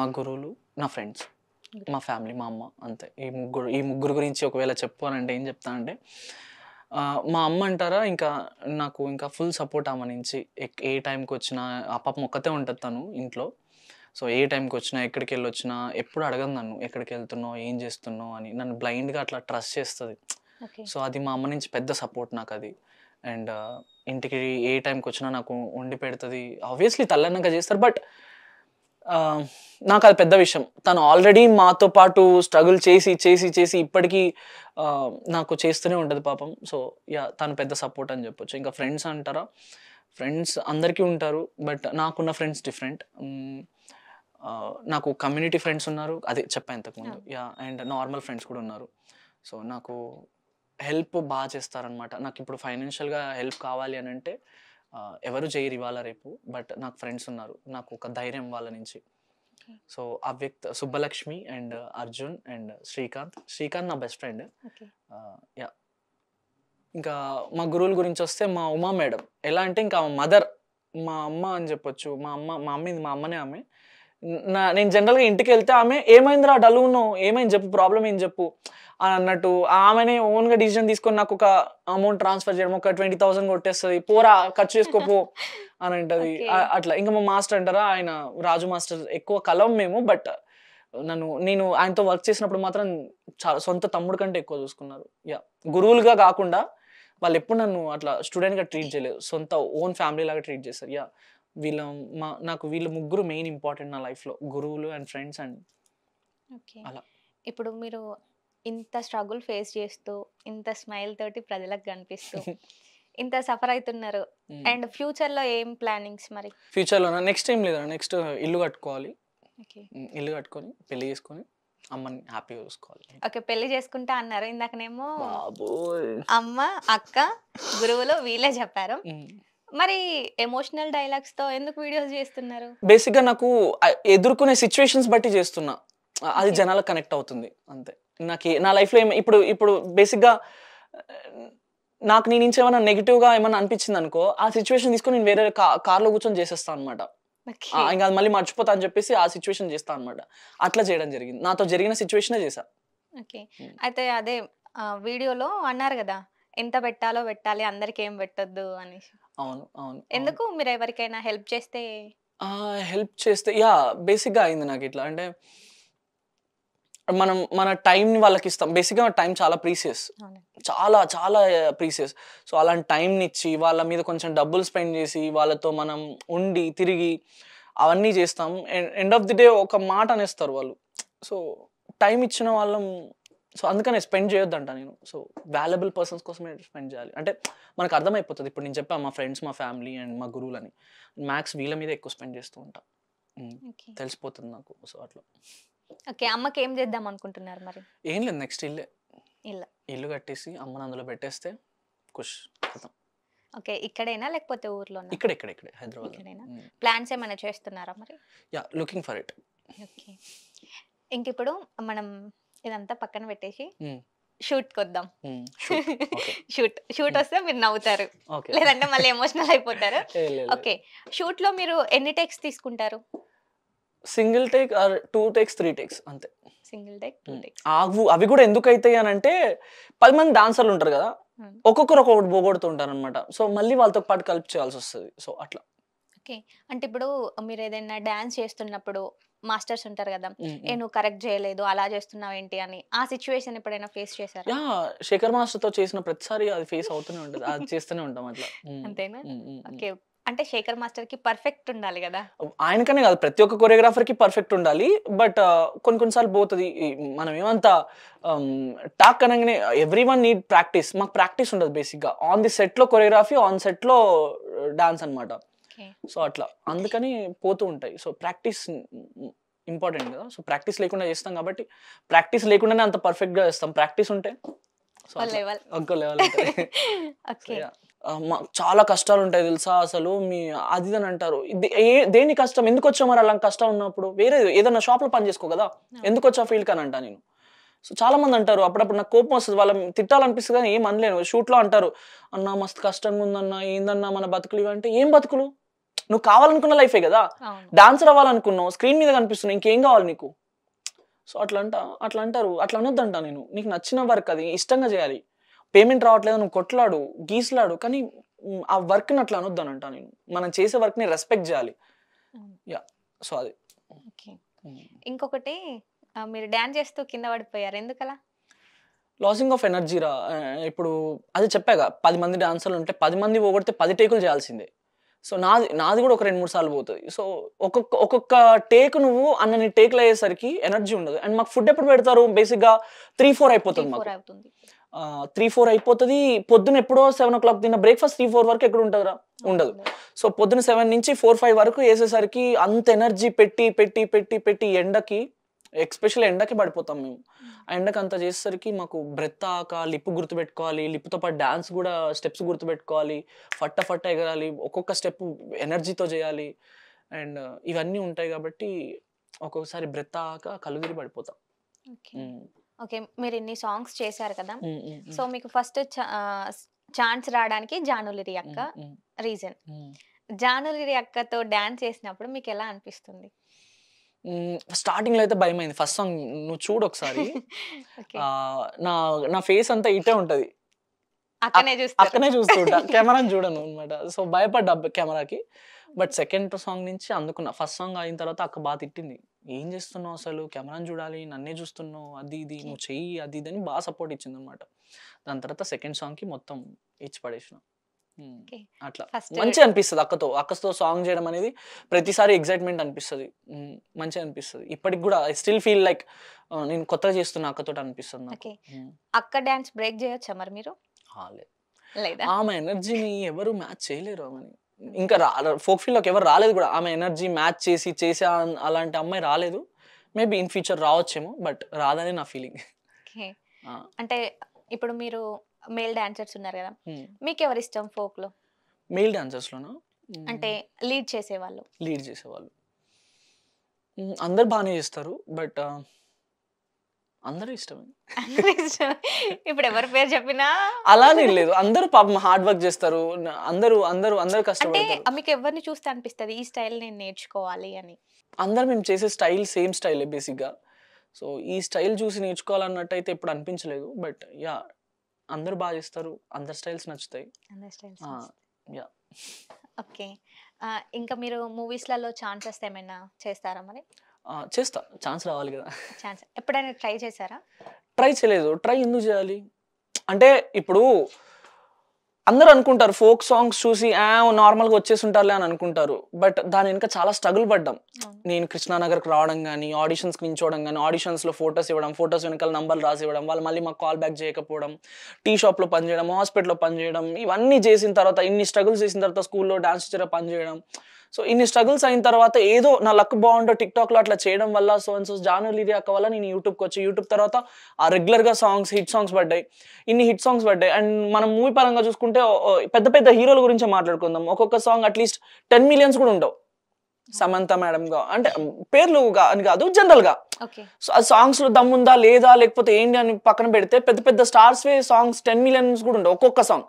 మా గురువులు నా ఫ్రెండ్స్ మా ఫ్యామిలీ మా అమ్మ అంతే. ఈ ముగ్గురు ఈ ముగ్గురు గురించి ఒకవేళ చెప్పు అని అంటే ఏం చెప్తా అంటే మా అమ్మ అంటారా ఇంకా నాకు ఇంకా ఫుల్ సపోర్ట్ ఆమె నుంచి. ఎక్- ఏ టైంకి వచ్చినా ఆ పాపం ఒక్కతే ఉంటుంది తను ఇంట్లో. సో ఏ టైంకి వచ్చినా ఎక్కడికి వెళ్ళి వచ్చినా ఎప్పుడు అడగదు నన్ను. ఎక్కడికి వెళ్తున్నావు ఏం చేస్తున్నావు అని. నన్ను బ్లైండ్గా అట్లా ట్రస్ట్ చేస్తుంది. సో అది మా అమ్మ నుంచి పెద్ద సపోర్ట్ నాకు అది అండ్ ఇంటికి ఏ టైంకి వచ్చినా నాకు వండి పెడుతుంది. ఆబ్వియస్లీ తల్లన్నగా చేస్తారు బట్ నాకు అది పెద్ద విషయం. తను ఆల్రెడీ మాతో పాటు స్ట్రగుల్ చేసి చేసి చేసి ఇప్పటికీ నాకు చేస్తూనే ఉంటుంది పాపం. సో యా తను పెద్ద సపోర్ట్ అని చెప్పొచ్చు. ఇంకా ఫ్రెండ్స్ అంటారా? ఫ్రెండ్స్ అందరికీ ఉంటారు బట్ నాకున్న ఫ్రెండ్స్ డిఫరెంట్. నాకు కమ్యూనిటీ ఫ్రెండ్స్ ఉన్నారు. అదే చెప్పాను ఇంతకుముందు. యా అండ్ నార్మల్ ఫ్రెండ్స్ కూడా ఉన్నారు. సో నాకు హెల్ప్ బాగా చేస్తారనమాట నాకు ఇప్పుడు ఫైనాన్షియల్గా హెల్ప్ కావాలి అని అంటే ఎవరు చేయరు ఇవాళ రేపు బట్ నాకు ఫ్రెండ్స్ ఉన్నారు. నాకు ఒక ధైర్యం వాళ్ళ నుంచి. So Avyakta Subbalakshmi and Arjun and Srikanth. Srikanth నా బెస్ట్ ఫ్రెండ్ యా ఇంకా మా గురువుల గురించి వస్తే మా ఉమా మేడం. ఎలా అంటే ఇంకా మదర్ మా అమ్మ అని చెప్పొచ్చు. మా అమ్మ మా అమ్మ మా అమ్మనే ఆమె. నా నేను జనరల్గా ఇంటికి వెళ్తే ఆమె ఏమైందిరా డల్ ఉన్నావు? ఏమైంది? చెప్పు ప్రాబ్లం ఏం చెప్పు. అని అన్నట్టు ఆమెనే ఓన్గా డిసిజన్ తీసుకొని నాకు ఒక అమౌంట్ ట్రాన్స్ఫర్ చేయడం ఒక ట్వంటీ థౌసండ్ కొట్టేస్తుంది. పోరా ఖర్చు చేసుకోపో అని అంటది. అట్లా. ఇంకా మా మాస్టర్ అంటారా ఆయన రాజు మాస్టర్ ఎక్కువ కలం మేము బట్ నన్ను నేను ఆయనతో వర్క్ చేసినప్పుడు మాత్రం చాలా సొంత తమ్ముడు కంటే ఎక్కువ చూసుకున్నారు. యా. గురువులుగా కాకుండా వాళ్ళు ఎప్పుడు నన్ను అట్లా స్టూడెంట్గా ట్రీట్ చేయలేదు. సొంత ఓన్ ఫ్యామిలీ లాగా ట్రీట్ చేస్తారు యా. వీళ్ళ మా నాకు వీళ్ళ ముగ్గురు మెయిన్ ఇంపార్టెంట్ నా లైఫ్లో గురువులు అండ్ ఫ్రెండ్స్ అండ్ ఓకే. అలా. ఇప్పుడు మీరు ఇంత స్ట్రగుల్ ఫేస్ చేస్తూ ఇంత స్మైల్ తోటి ప్రజలకు కనిపిస్తూ ఇంత సఫర్ అవుతున్నారు. అండ్ ఫ్యూచర్లో ఏం ప్లానింగ్స్ మరి? ఫ్యూచర్లో నెక్స్ట్ ఏం లేదా నెక్స్ట్ ఇల్లు కట్టుకోవాలి. ఓకే. ఉమ్, ఇల్లు కట్టుకొని పెళ్ళి చేసుకొని అమ్మని హ్యాపీగా చూసుకోవాలి. ఓకే పెళ్ళి చేసుకుంటా అన్నారు. ఇందాకనేమో అమ్మ అక్క గురువులు వీళ్ళే చెప్పారు. ఉమ్. మరి ఎమోషనల్ డైలాగ్స్తో ఎందుకు వీడియోస్ చేస్తున్నారు? బేసిక్గా నాకు ఆ- ఎదుర్కొనే సిచ్యువేషన్స్ బట్టి చేస్తున్నా. అది. జనాలకు కనెక్ట్ అవుతుంది. అంతే. నాకు నా లైఫ్లో ఏమ ఇప్పుడు ఇప్పుడు బేసిక్గా నాకు నీ నుంచి ఏమైనా నెగిటివ్గా ఏమైనా అనిపించింది అనుకో ఆ సిచ్యువేషన్ తీసుకొని నేను వేరే కార్లో కూర్చొని చేసేస్తాను అనమాట ఇంకా అది మళ్ళీ మర్చిపోతా అని చెప్పేసి ఆ సిచ్యువేషన్ చేస్తా అనమాట అట్లా చేయడం జరిగింది. నాతో జరిగిన సిచ్యువేషనే చేశా. ఓకే. అయితే అదే వీడియోలో అన్నారు కదా ఎంత పెట్టాలో పెట్టాలి అందరికి ఏం పెట్టొద్దు అనేసి. అవును అవును. ఎందుకు మీరు ఎవరికైనా హెల్ప్ చేస్తే? హెల్ప్ చేస్తే యా బేసిక్గా అయింది నాకు ఇట్లా. అంటే మనం మన టైంని వాళ్ళకి ఇస్తాం బేసిక్గా టైం చాలా ప్రీసియస్. చాలా చాలా ప్రీసియస్. సో అలాంటి టైంని ఇచ్చి వాళ్ళ మీద కొంచెం డబ్బులు స్పెండ్ చేసి వాళ్ళతో మనం ఉండి తిరిగి అవన్నీ చేస్తాం. ఎండ్ ఆఫ్ ది డే ఒక మాట అనేస్తారు వాళ్ళు. సో టైం ఇచ్చిన వాళ్ళం సో అందుకనే స్పెండ్ చేయొద్దంట నేను. సో వాల్యుబుల్ పర్సన్స్ కోసమే స్పెండ్ చేయాలి. అంటే మనకు అర్థమైపోతుంది. ఇప్పుడు నేను చెప్పాను మా ఫ్రెండ్స్ మా ఫ్యామిలీ అండ్ మా గురువులని. మ్యాక్స్ వీళ్ళ మీద ఎక్కువ స్పెండ్ చేస్తూ ఉంటా. తెలిసిపోతుంది నాకు. సో అట్లా. ఓకే అమ్మకి ఏం చేద్దాం అనుకుంటున్నారు మరి? ఏం లేదు నెక్స్ట్ ఇల్లే. ఇల్లు. ఇల్లు కట్టేసి అమ్మని అందులో పెట్టేస్తే ఖుష్. కథం ఓకే ఇక్కడేనా లేకపోతే ఊర్లోనా? ఇక్కడ ఇక్కడ ఇక్కడే హైదరాబాద్ ఇక్కడేనా? ప్లాన్స్ ఏమైనా చేస్తున్నారా మరి? Yeah looking for it okay ఇంక ఇప్పుడు మనం ఇదంతా పక్కన పెట్టేసి వద్దాం ఓకే. షూట్. షూట్ వస్తే మీరు నవ్వుతారు. లేదంటే మళ్ళీ ఎమోషనల్ అయిపోతారు. ఓకే. షూట్లో మీరు ఎన్ని టేక్స్ తీసుకుంటారు? Single take or two takes three takes అంతే. Single take two. టేక్స్. అవి అవి కూడా ఎందుకు అవుతాయి అని అంటే పది మంది డాన్సర్లు ఉంటారు కదా. ఒక్కొక్కరు ఒక్కొక్కటి పోగొడుతుంటారు అనమాట సో మళ్ళీ వాళ్ళతో పాటు కలిపి చేయాల్సి వస్తుంది. సో అట్లా. ఓకే. అంటే ఇప్పుడు మీరు ఏదైనా డాన్స్ చేస్తున్నప్పుడు మాస్టర్స్ ఉంటారు కదా. ఏ నువ్వు కరెక్ట్ చేయలేదు అలా చేస్తున్నావు ఏంటి అని ఆ సిచ్యువేషన్ ఎప్పుడైనా ఫేస్ చేశారా యా శేఖర్ మాస్టర్తో చేసిన ప్రతిసారి అది ఫేస్ అవుతూనే ఉంటుంది అది చేస్తూనే ఉంటాం అట్లా. అంతేనా? ఓకే అంటే శేఖర్ మాస్టర్కి పర్ఫెక్ట్ ఉండాలి కదా ఆయనకనే కాదు ప్రతి ఒక్క కొరియోగ్రాఫర్కి పర్ఫెక్ట్ ఉండాలి బట్ కొన్ని కొన్నిసార్లు పోతుంది మనం ఏమంతా టాక్ అనగానే ఎవ్రీ వన్ నీడ్ ప్రాక్టీస్ మాకు ప్రాక్టీస్ ఉండదు బేసిక్గా ఆన్ ది సెట్లో కొరియోగ్రఫీ ఆన్ సెట్లో డాన్స్ అన్నమాట ఓకే సో అట్లా. అందుకని పోతూ ఉంటాయి. సో ప్రాక్టీస్ ఇంపార్టెంట్ కదా. సో ప్రాక్టీస్ లేకుండా చేస్తాం కాబట్టి ప్రాక్టీస్ లేకుండానే అంత పర్ఫెక్ట్గా చేస్తాం. ప్రాక్టీస్ ఉంటే అట్లా. లెవెల్ చాలా కష్టాలు ఉంటాయి తెలుసా అసలు? మీ అది అని అంటారు. దేని కష్టం? ఎందుకు వచ్చావు మరి అలా కష్టం ఉన్నప్పుడు? వేరే ఏదైనా షాప్లో పని చేసుకో కదా. ఎందుకు వచ్చా ఫీల్డ్ కని అంటా నేను. సో చాలా మంది అంటారు. అప్పుడప్పుడు నాకు కోపం వస్తుంది. వాళ్ళని తిట్టాలనిపిస్తుంది కానీ ఏం అనలేను. షూట్లో అంటారు. అన్న మస్తు కష్టంగా ఉందన్న ఏందన్నా మన బతుకులు ఇవి అంటే ఏం బతుకులు? నువ్వు కావాలనుకున్న లైఫే కదా. డాన్సర్ అవ్వాలనుకున్నావు స్క్రీన్ మీద కనిపిస్తున్నావు ఇంకేం కావాలి నీకు? సో అట్లా అంట అట్లా అంటారు అట్లా అనొద్దంట నేను. నీకు నచ్చిన వర్క్ అది ఇష్టంగా చేయాలి. పేమెంట్ రావట్లేదు నువ్వు కొట్లాడు గీసులాడు కానీ ఆ వర్క్ని అట్లా అనొద్దనంట నేను. మనం చేసే వర్క్ని రెస్పెక్ట్ చేయాలి. యా సో అది. ఓకే. ఇంకొకటి మీరు డాన్స్ చేస్తూ కింద పడిపోయారు ఎందుకలా? లాసింగ్ ఆఫ్ ఎనర్జీ రా ఇప్పుడు అది చెప్పాగా పది మంది డాన్సర్లు ఉంటే పది మంది పోగొడితే పది టేకులు చేయాల్సిందే. సో నాది నాది కూడా ఒక రెండు మూడు సార్లు పోతుంది. సో ఒక్కొక్క ఒక్కొక్క టేక్ నువ్వు అన్నని టేక్లు అయ్యేసరికి ఎనర్జీ ఉండదు. అండ్ మాకు ఫుడ్ ఎప్పుడు పెడతారు? బేసిక్గా త్రీ ఫోర్ అయిపోతుంది మాకు. త్రీ ఫోర్ అయిపోతుంది. పొద్దున ఎప్పుడో సెవెన్ ఓ క్లాక్ తిన్న బ్రేక్ఫాస్ట్ త్రీ ఫోర్ వరకు ఎక్కడ ఉంటుందిరా? ఉండదు. సో పొద్దున సెవెన్ నుంచి ఫోర్ ఫైవ్ వరకు వేసేసరికి అంత ఎనర్జీ పెట్టి పెట్టి పెట్టి పెట్టి ఎండకి ఎక్స్పెషల్ ఎండకి పడిపోతాం మేము. ఆ ఎండకి అంత చేసేసరికి మాకు బ్రెత్ ఆక లిప్ గుర్తుపెట్టుకోవాలి లిప్తో పాటు డ్యాన్స్ కూడా స్టెప్స్ గుర్తుపెట్టుకోవాలి ఫట్ట ఫట్ట ఎగరాలి ఒక్కొక్క స్టెప్ ఎనర్జీతో చేయాలి. అండ్ ఇవన్నీ ఉంటాయి కాబట్టి ఒక్కొక్కసారి బ్రెత్ ఆక కలుదిరి పడిపోతాం. ఓకే. ఓకే మీరు ఇన్ని సాంగ్స్ చేశారు కదా. సో మీకు ఫస్ట్ ఛాన్స్ రావడానికి జానులిరి అక్క రీజన్. జానులిరి అక్కతో డాన్స్ చేసినప్పుడు మీకు ఎలా అనిపిస్తుంది? స్టార్టింగ్లో అయితే భయం అయింది ఫస్ట్ సాంగ్ నువ్వు చూడు ఒకసారి. నా నా ఫేస్ అంతా ఇటే ఉంటది. అక్కనే చూస్తుంటా కెమెరాని చూడను అనమాట సో భయపడ్డా కెమెరాకి. బట్ సెకండ్ సాంగ్ నుంచి అందుకున్నా ఫస్ట్ సాంగ్ అయిన తర్వాత అక్క బాగా తిట్టింది. ఏం చేస్తున్నావు అసలు? కెమెరాని చూడాలి. నన్నే చూస్తున్నావు. అది ఇది. నువ్వు చెయ్యి. అది ఇది అని బాగా సపోర్ట్ ఇచ్చింది అనమాట దాని తర్వాత సెకండ్ సాంగ్కి మొత్తం ఇచ్చి పడేసిన. అట్లా. మంచిగా అనిపిస్తుంది అక్కతో అక్కతో సాంగ్ చేయడం అనేది ప్రతిసారి ఎగ్జైట్మెంట్ అనిపిస్తుంది. మంచిగా అనిపిస్తుంది. ఇప్పటికి కూడా ఐ స్టిల్ ఫీల్ లైక్ నేను కొత్తగా చేస్తున్న అక్కతో అనిపిస్తుంది అక్క డాన్స్ బ్రేక్ చేయొచ్చా మరి మీరు? ఆమె ఎనర్జీని ఎవరు మ్యాచ్ చేయలేరు ఆమెని. ఇంకా రా ఫోక్ ఫీల్డ్లోకి ఎవరు రాలేదు కూడా. ఆమె ఎనర్జీ మ్యాచ్ చేసి చేసే అలాంటి అమ్మాయి రాలేదు. మేబీ ఇన్ ఫ్యూచర్ రావచ్చేమో బట్ రాదని నా ఫీలింగ్. ఓకే. అంటే ఇప్పుడు మీరు మేల్ డాన్సర్స్ ఉన్నారు కదా. మీకు ఎవరు ఇష్టం ఫోక్లో మెయిల్ డాన్సర్స్లోనా? అంటే లీడ్ చేసేవాళ్ళు. లీడ్ చేసేవాళ్ళు. అందరు బాగానే చేస్తారు బట్ అందరూ ఇష్టమే. ఇప్పుడు ఎవరి పేరు చెప్పినా? అలానే లేదు. అందరూ పాపం హార్డ్ వర్క్ చేస్తారు అందరూ అందరూ అందరూ కష్టపడతారు. మీకు ఎవరిని చూస్తే అనిపిస్తుంది ఈ స్టైల్ నేను నేర్చుకోవాలి అని? అందరు మేము చేసే స్టైల్ సేమ్ స్టైలే బేసిక్గా. సో ఈ స్టైల్ చూసి నేర్చుకోవాలన్నట్టు అయితే ఎప్పుడు అనిపించలేదు బట్ యా అందరూ బాగా చేస్తారు అందరు స్టైల్స్ నచ్చుతాయి. అందరి స్టైల్స్. ఓకే. ఇంకా మీరు మూవీస్లలో ఛాన్సెస్ ఏమైనా చేస్తారా మరి? చేస్తా. ఛాన్స్ రావాలి కదా. ఛాన్స్. ఎప్పుడైనా ట్రై చేశారా? ట్రై చేయలేదు. ట్రై ఎందుకు చేయాలి? అంటే ఇప్పుడు అందరూ అనుకుంటారు ఫోక్ సాంగ్స్ చూసి ఆ నార్మల్గా వచ్చేస్తుంటారులే అని అనుకుంటారు బట్ దాని వెనుక చాలా స్ట్రగుల్ పడ్డాం. నేను కృష్ణానగర్కి రావడం కానీ ఆడిషన్స్కి నించోవడం కానీ ఆడిషన్స్లో ఫొటోస్ ఇవ్వడం ఫొటోస్ వెనకాల నంబర్లు రాసి ఇవ్వడం వాళ్ళు మళ్ళీ మాకు కాల్ బ్యాక్ చేయకపోవడం టీ షాప్లో పనిచేయడం హాస్పిటల్లో పనిచేయడం ఇవన్నీ చేసిన తర్వాత ఇన్ని స్ట్రగుల్స్ చేసిన తర్వాత స్కూల్లో డాన్స్ టీచర్ పనిచేయడం సో ఇన్ని స్ట్రగుల్స్ అయిన తర్వాత ఏదో నా లక్ బాగుండో టిక్ టాక్లో అట్లా చేయడం వల్ల so and so Janu Lyri అక్క వల్ల నేను యూట్యూబ్కి వచ్చి యూట్యూబ్ తర్వాత ఆ రెగ్యులర్గా సాంగ్స్ హిట్ సాంగ్స్ పడ్డాయి. ఇన్ని హిట్ సాంగ్స్ పడ్డాయి. అండ్ మనం మూవీ పరంగా చూసుకుంటే పెద్ద పెద్ద హీరోల గురించి మాట్లాడుకుందాం. ఒక్కొక్క సాంగ్ అట్లీస్ట్ టెన్ మిలియన్స్ కూడా ఉండవు. సమంత మేడం గా అంటే పేర్లు అని కాదు జనరల్గా ఆ సాంగ్స్లో దమ్ముందా లేదా లేకపోతే ఏంటి అని పక్కన పెడితే పెద్ద పెద్ద స్టార్స్ వే సాంగ్స్ టెన్ మిలియన్స్ కూడా ఉండవు ఒక్కొక్క సాంగ్.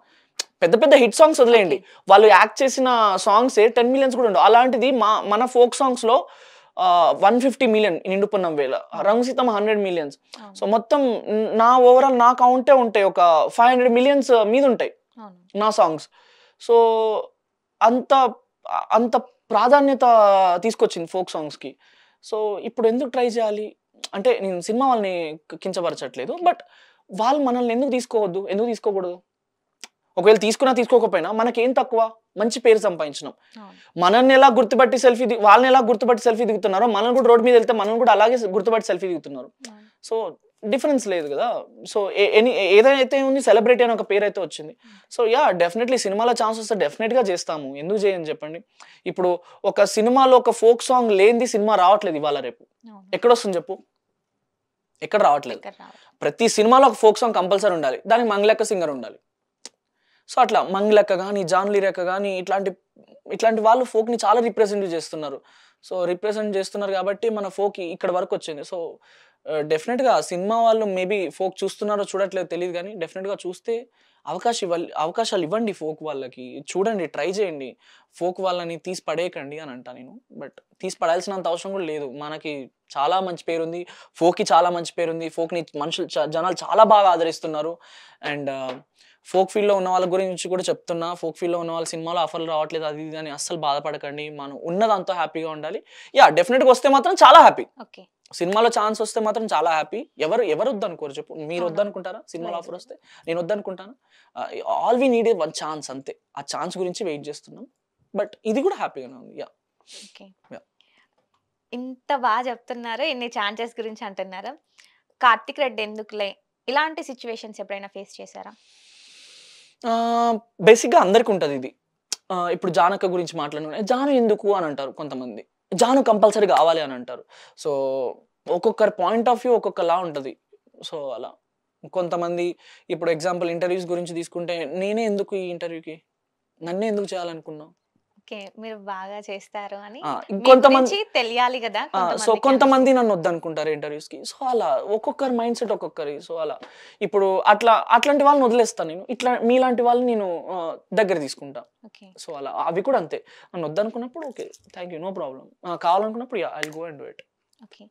పెద్ద పెద్ద హిట్ సాంగ్స్ వదిలేయండి. వాళ్ళు యాక్ట్ చేసిన సాంగ్స్ టెన్ మిలియన్స్ కూడా ఉండవు. అలాంటిది మా మన ఫోక్ సాంగ్స్లో వన్ ఫిఫ్టీ మిలియన్ నిండుపున్నం వేల. రంగు సీతం హండ్రెడ్ మిలియన్స్. సో మొత్తం నా ఓవరాల్ నా కౌంటే ఉంటాయి. ఒక ఫైవ్ హండ్రెడ్ మిలియన్స్ మీద ఉంటాయి నా సాంగ్స్ సో అంత అంత ప్రాధాన్యత తీసుకొచ్చింది ఫోక్ సాంగ్స్కి సో ఇప్పుడు ఎందుకు ట్రై చేయాలి? అంటే నేను సినిమా వాళ్ళని కించపరచట్లేదు. బట్ వాళ్ళు మనల్ని ఎందుకు తీసుకోవద్దు? ఎందుకు తీసుకోకూడదు? ఒకవేళ తీసుకున్నా తీసుకోకపోయినా మనకేం తక్కువ? మంచి పేరు సంపాదించినాం. మనల్ని ఎలా గుర్తుపట్టి సెల్ఫీ వాళ్ళని ఎలా గుర్తుపట్టి సెల్ఫీ దిగుతున్నారో మనం కూడా రోడ్ మీద వెళ్తే మనం కూడా అలాగే గుర్తుపట్టి సెల్ఫీ దిగుతున్నారు. సో డిఫరెన్స్ లేదు కదా. సో ఎనీ ఏదైతే ఉంది సెలబ్రిటీ అని ఒక పేరు అయితే వచ్చింది. సో యా డెఫినెట్లీ సినిమాలో ఛాన్స్ వస్తే డెఫినెట్గా చేస్తాము. ఎందుకు చేయని చెప్పండి? ఇప్పుడు ఒక సినిమాలో ఒక ఫోక్ సాంగ్ లేనిది సినిమా రావట్లేదు ఇవాళ రేపు. అవును. ఎక్కడ వస్తుంది చెప్పు? ఎక్కడ రావట్లేదు. ప్రతి సినిమాలో ఒక ఫోక్ సాంగ్ కంపల్సరీ ఉండాలి. దానికి మంగళక్క సింగర్ ఉండాలి. సో అట్లా మంగళక్క కానీ జాన్లీరెక్క కానీ ఇట్లాంటి ఇట్లాంటి వాళ్ళు ఫోక్ని చాలా రిప్రజెంట్ చేస్తున్నారు. సో రిప్రజెంట్ చేస్తున్నారు కాబట్టి మన ఫోక్ ఇక్కడ వరకు వచ్చింది. సో డెఫినెట్గా సినిమా వాళ్ళు మేబీ ఫోక్ చూస్తున్నారో చూడట్లేదు తెలియదు కానీ డెఫినెట్గా చూస్తే అవకాశం ఇవ్వాలి అవకాశాలు ఇవ్వండి ఫోక్ వాళ్ళకి. చూడండి ట్రై చేయండి. ఫోక్ వాళ్ళని తీసి పడేయకండి అని అంటా నేను. బట్ తీసి పడాల్సినంత అవసరం కూడా లేదు. మనకి చాలా మంచి పేరు ఉంది ఫోక్కి చాలా మంచి పేరు ఉంది ఫోక్ని మనుషులు చ- జనాలు చాలా బాగా ఆదరిస్తున్నారు. అండ్ ఫోక్ ఫీల్డ్లో ఉన్న వాళ్ళ గురించి కూడా చెప్తున్నా. ఫోక్ ఫీల్డ్లో ఉన్న వాళ్ళ సినిమాలో ఆఫర్లు రావట్లేదు అది ఇది అని అస్సలు బాధపడకండి. మనం ఉన్నదంతా హ్యాపీగా ఉండాలి. యా డెఫినెట్గా వస్తే మాత్రం చాలా హ్యాపీ. ఓకే. సినిమాలో ఛాన్స్ వస్తే మాత్రం చాలా హ్యాపీ. ఎవరు ఎవరు వద్దనుకోరు చెప్పు. మీరు. వద్దనుకుంటారా? సినిమాలో. ఆఫర్ వస్తే? నేను వద్దనుకుంటాను? All we need one chance అంతే. ఆ ఛాన్స్ గురించి వెయిట్ చేస్తున్నాం. బట్ ఇది కూడా హ్యాపీగానే ఉంది. యా. ఓకే. Yeah. ఇంత బాగా చెప్తున్నారు. ఇన్ని ఛాన్సెస్ గురించి అంటున్నారు. కార్తిక్ రెడ్డి ఎందుకులే? ఇలాంటి సిచ్యువేషన్స్ ఎప్పుడైనా ఫేస్ చేశారా? బేసిక్గా అందరికి ఉంటుంది ఇది. ఇప్పుడు జానక గురించి మాట్లాడుకునే జాను ఎందుకు అని అంటారు కొంతమంది. జాను కంపల్సరీ కావాలి అని అంటారు. సో ఒక్కొక్కరి పాయింట్ ఆఫ్ వ్యూ ఒక్కొక్కలా ఉంటుంది. సో అలా. కొంతమంది ఇప్పుడు ఎగ్జాంపుల్ ఇంటర్వ్యూస్ గురించి తీసుకుంటే నేనే ఎందుకు ఈ ఇంటర్వ్యూకి నన్నే ఎందుకు చేయాలనుకున్నావు? ఓకే. మీరు బాగా చేస్తారు అని కొంతమంది తెలియాలి కదా సో కొంతమంది నన్ను వద్దనుకుంటారు ఇంటర్వ్యూస్కి సో అలా ఒక్కొక్కరి మైండ్ సెట్ ఒక్కొక్కరి. సో అలా ఇప్పుడు అట్లా అట్లాంటి వాళ్ళని వదిలేస్తాను నేను. ఇట్లా మీలాంటి వాళ్ళని నేను దగ్గర తీసుకుంటా. సో అలా అవి కూడా అంతే. నన్ను వద్దనుకున్నప్పుడు okay thank you no problem కావాలనుకున్నప్పుడు I go and do it. Okay.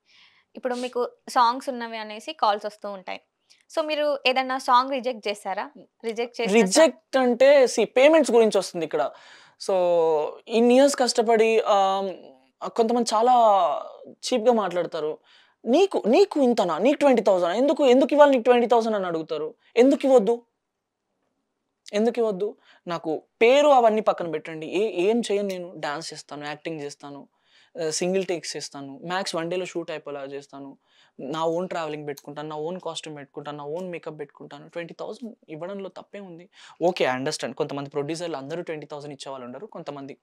ఇప్పుడు మీకు సాంగ్స్ ఉన్నవి అనేసి కాల్స్ వస్తూ ఉంటాయి. సో మీరు ఏదన్నా సాంగ్ రిజెక్ట్ చేస్తారా రిజెక్ట్ రిజెక్ట్ అంటే సి పేమెంట్స్ గురించి వస్తుంది ఇక్కడ. సో ఇన్ని ఇయర్స్ కష్టపడి కొంతమంది చాలా చీప్గా మాట్లాడతారు. నీకు నీకు ఇంతనా? నీకు ట్వంటీ థౌసండ్ ఎందుకు ఎందుకు ఇవ్వాలి నీకు ట్వంటీ థౌసండ్ అని అడుగుతారు? ఎందుకు ఇవ్వద్దు? ఎందుకు ఇవ్వద్దు? నాకు పేరు అవన్నీ పక్కన పెట్టండి. ఏ ఏం చేయను నేను? డాన్స్ చేస్తాను యాక్టింగ్ చేస్తాను. సింగిల్ టేక్స్ చేస్తాను. మ్యాక్స్ వన్ డేలో షూట్ అయిపోయేలా చేస్తాను. నా ఓన్ ట్రావెలింగ్ పెట్టుకుంటాను నా ఓన్ కాస్ట్యూమ్ పెట్టుకుంటాను నా ఓన్ మేకప్ పెట్టుకుంటాను. ట్వంటీ థౌసండ్ ఇవ్వడంలో తప్పే ఉంది. ఓకే ఐ అండర్స్టాండ్ కొంతమంది ప్రొడ్యూసర్లు అందరూ ట్వంటీ థౌసండ్ ఇచ్చేవాళ్ళు ఉండరు. కొంతమంది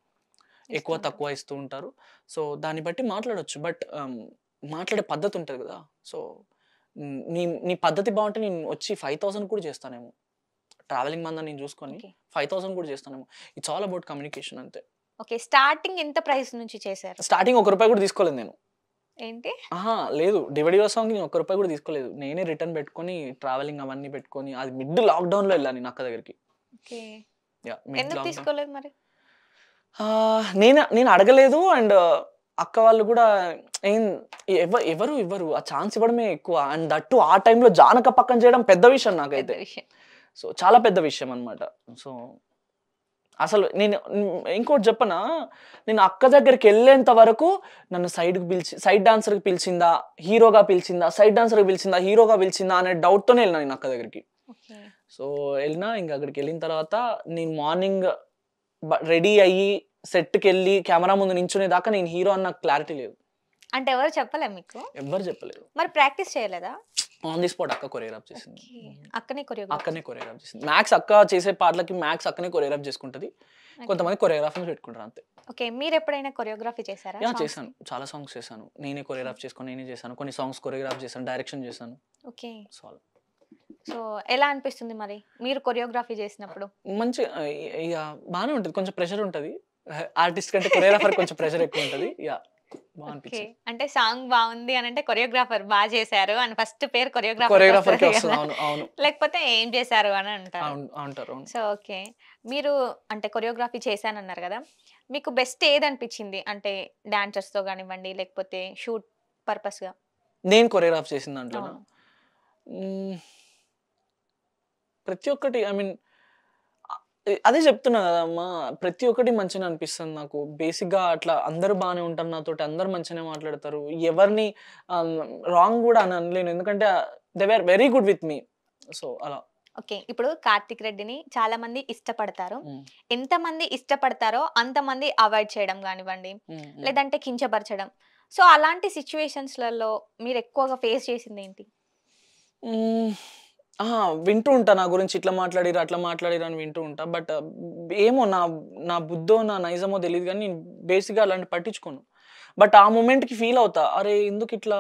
ఎక్కువ. తక్కువ ఇస్తూ ఉంటారు. సో దాన్ని బట్టి మాట్లాడొచ్చు. బట్ మాట్లాడే పద్ధతి ఉంటుంది కదా. సో నీ నీ పద్ధతి బాగుంటే నేను వచ్చి ఫైవ్ థౌసండ్ కూడా చేస్తానేమో. ట్రావెలింగ్ మందని నేను చూసుకొని. ఫైవ్ థౌసండ్ కూడా చేస్తానేమో. ఇట్స్ ఆల్ అబౌట్ కమ్యూనికేషన్ అంతే. ఓకే స్టార్టింగ్ ఎంత ప్రైస్ నుంచి చేశారు? స్టార్టింగ్ ఒక రూపాయి కూడా తీసుకోలేదు నేను. ఏంటి? ఆహా లేదు. డివైడీ సాంగ్ నేను ఒక్క రూపాయి కూడా తీసుకోలేదు. నేనే రిటర్న్ పెట్టుకొని ట్రావెలింగ్ అవన్నీ పెట్టుకొని అది మిడ్ లాక్డౌన్లో వెళ్ళాను నేను అక్క దగ్గరికి. ఓకే. యా మిడ్ ఎందుకు లాక్డౌన్. తీసుకోలేదు మరి? నేను నేను అడగలేదు అండ్ అక్క వాళ్ళు కూడా ఏం ఎవ- ఎవరు ఇవ్వరు. ఆ ఛాన్స్ ఇవ్వడమే ఎక్కువ. అండ్ దట్టు ఆ టైంలో జానక పక్కన చేయడం పెద్ద విషయం నాకైతే. సో చాలా పెద్ద విషయం అనమాట సో అసలు నేను ఇంకోటి చెప్పనా? నేను అక్క దగ్గరికి వెళ్ళేంత వరకు నన్ను సైడ్కి పిలిచి సైడ్ డాన్సర్కి పిలిచిందా హీరోగా పిలిచిందా సైడ్ డాన్సర్కి పిలిచిందా హీరోగా పిలిచిందా అనే డౌట్తోనే వెళ్ళినా నేను అక్క దగ్గరికి. సో వెళ్ళినా ఇంకా అక్కడికి వెళ్ళిన తర్వాత నేను మార్నింగ్ రెడీ అయ్యి సెట్కి వెళ్ళి కెమెరా ముందు నించునే దాకా నేను హీరో అన్న క్లారిటీ లేదు. అంటే ఎవరు చెప్పలే మీకు? ఎవ్వరు చెప్పలేదు. మరి ప్రాక్టీస్ చేయలేదా? ఆన్ ది స్పాట్ అక్క కొరియోగ్రాఫ్ చేసింది. అక్కనే కొరియోగ్రాఫ్ అక్కనే కొరియోగ్రాఫ్ చేసింది. మ్యాక్స్ అక్క చేసే పాటలకి మ్యాక్స్ అక్కనే కొరియోగ్రాఫ్ చేసుకుంటది. కొంతమంది కొరియోగ్రాఫర్స్ పెట్టుకుంటారు అంతే. ఓకే. మీరు ఎప్పుడైనా కొరియోగ్రఫీ చేశారా యా చేశాను. చాలా సాంగ్స్ చేశాను. నేనే కొరియోగ్రాఫ్ చేసుకొని నేనే చేశాను. కొన్ని సాంగ్స్ కొరియోగ్రాఫ్ చేశాను డైరెక్షన్ చేశాను? ఓకే. సో అలా. సో ఎలా అనిపిస్తుంది మరి? మీరు కొరియోగ్రఫీ చేసినప్పుడు? మంచి ఇక బాగానే ఉంటుంది. కొంచెం ప్రెషర్ ఉంటుంది. ఆర్టిస్ట్ కంటే కొరియోగ్రాఫర్ కొంచెం ప్రెషర్ ఎక్కువ ఉంటుంది. యా. అంటే సాంగ్ బాగుంది అని అంటే కొరియోగ్రాఫర్ బాగా చేశారు అని ఫస్ట్ పేరు కొరియోగ్రాఫర్ లేకపోతే ఏం చేశారు అని అంటారు. So okay. మీరు అంటే కొరియోగ్రఫీ చేశానన్నారు కదా. మీకు బెస్ట్ ఏది అనిపించింది అంటే dancers తో కానివ్వండి లేకపోతే షూట్ పర్పస్గా? నేను కొరియోగ్రాఫ్ చేసిన దాంట్లో. ప్రతి ఒక్కటి ఐ మీన్ అదే చెప్తున్నా కదమ్మా. ప్రతి ఒక్కటి మంచిగా అనిపిస్తుంది నాకు. బేసిక్గా అట్లా అందరూ బాగానే ఉంటారు నాతోటి అందరూ మంచిగానే మాట్లాడతారు. ఎవరిని రాంగ్ కూడా అని అనలేను. ఎందుకంటే they are very good with me so అలా. ఓకే. ఇప్పుడు కార్తిక్ రెడ్డిని చాలా మంది ఇష్టపడతారు. Mm. ఎంతమంది ఇష్టపడతారో అంతమంది అవాయిడ్ చేయడం కానివ్వండి. లేదంటే కించపరచడం. సో అలాంటి సిచ్యువేషన్స్లలో మీరు ఎక్కువగా ఫేస్ చేసింది ఏంటి? వింటూ ఉంటా నా గురించి. ఇట్లా మాట్లాడిరు అట్లా మాట్లాడిరు అని వింటూ ఉంటా. బట్ uh, ఏమో నా నా బుద్ధో నా నైజమో తెలియదు కానీ నేను బేసిక్గా అలాంటి పట్టించుకోను. బట్ ఆ మూమెంట్కి ఫీల్ అవుతా. అరే ఎందుకు ఇట్లా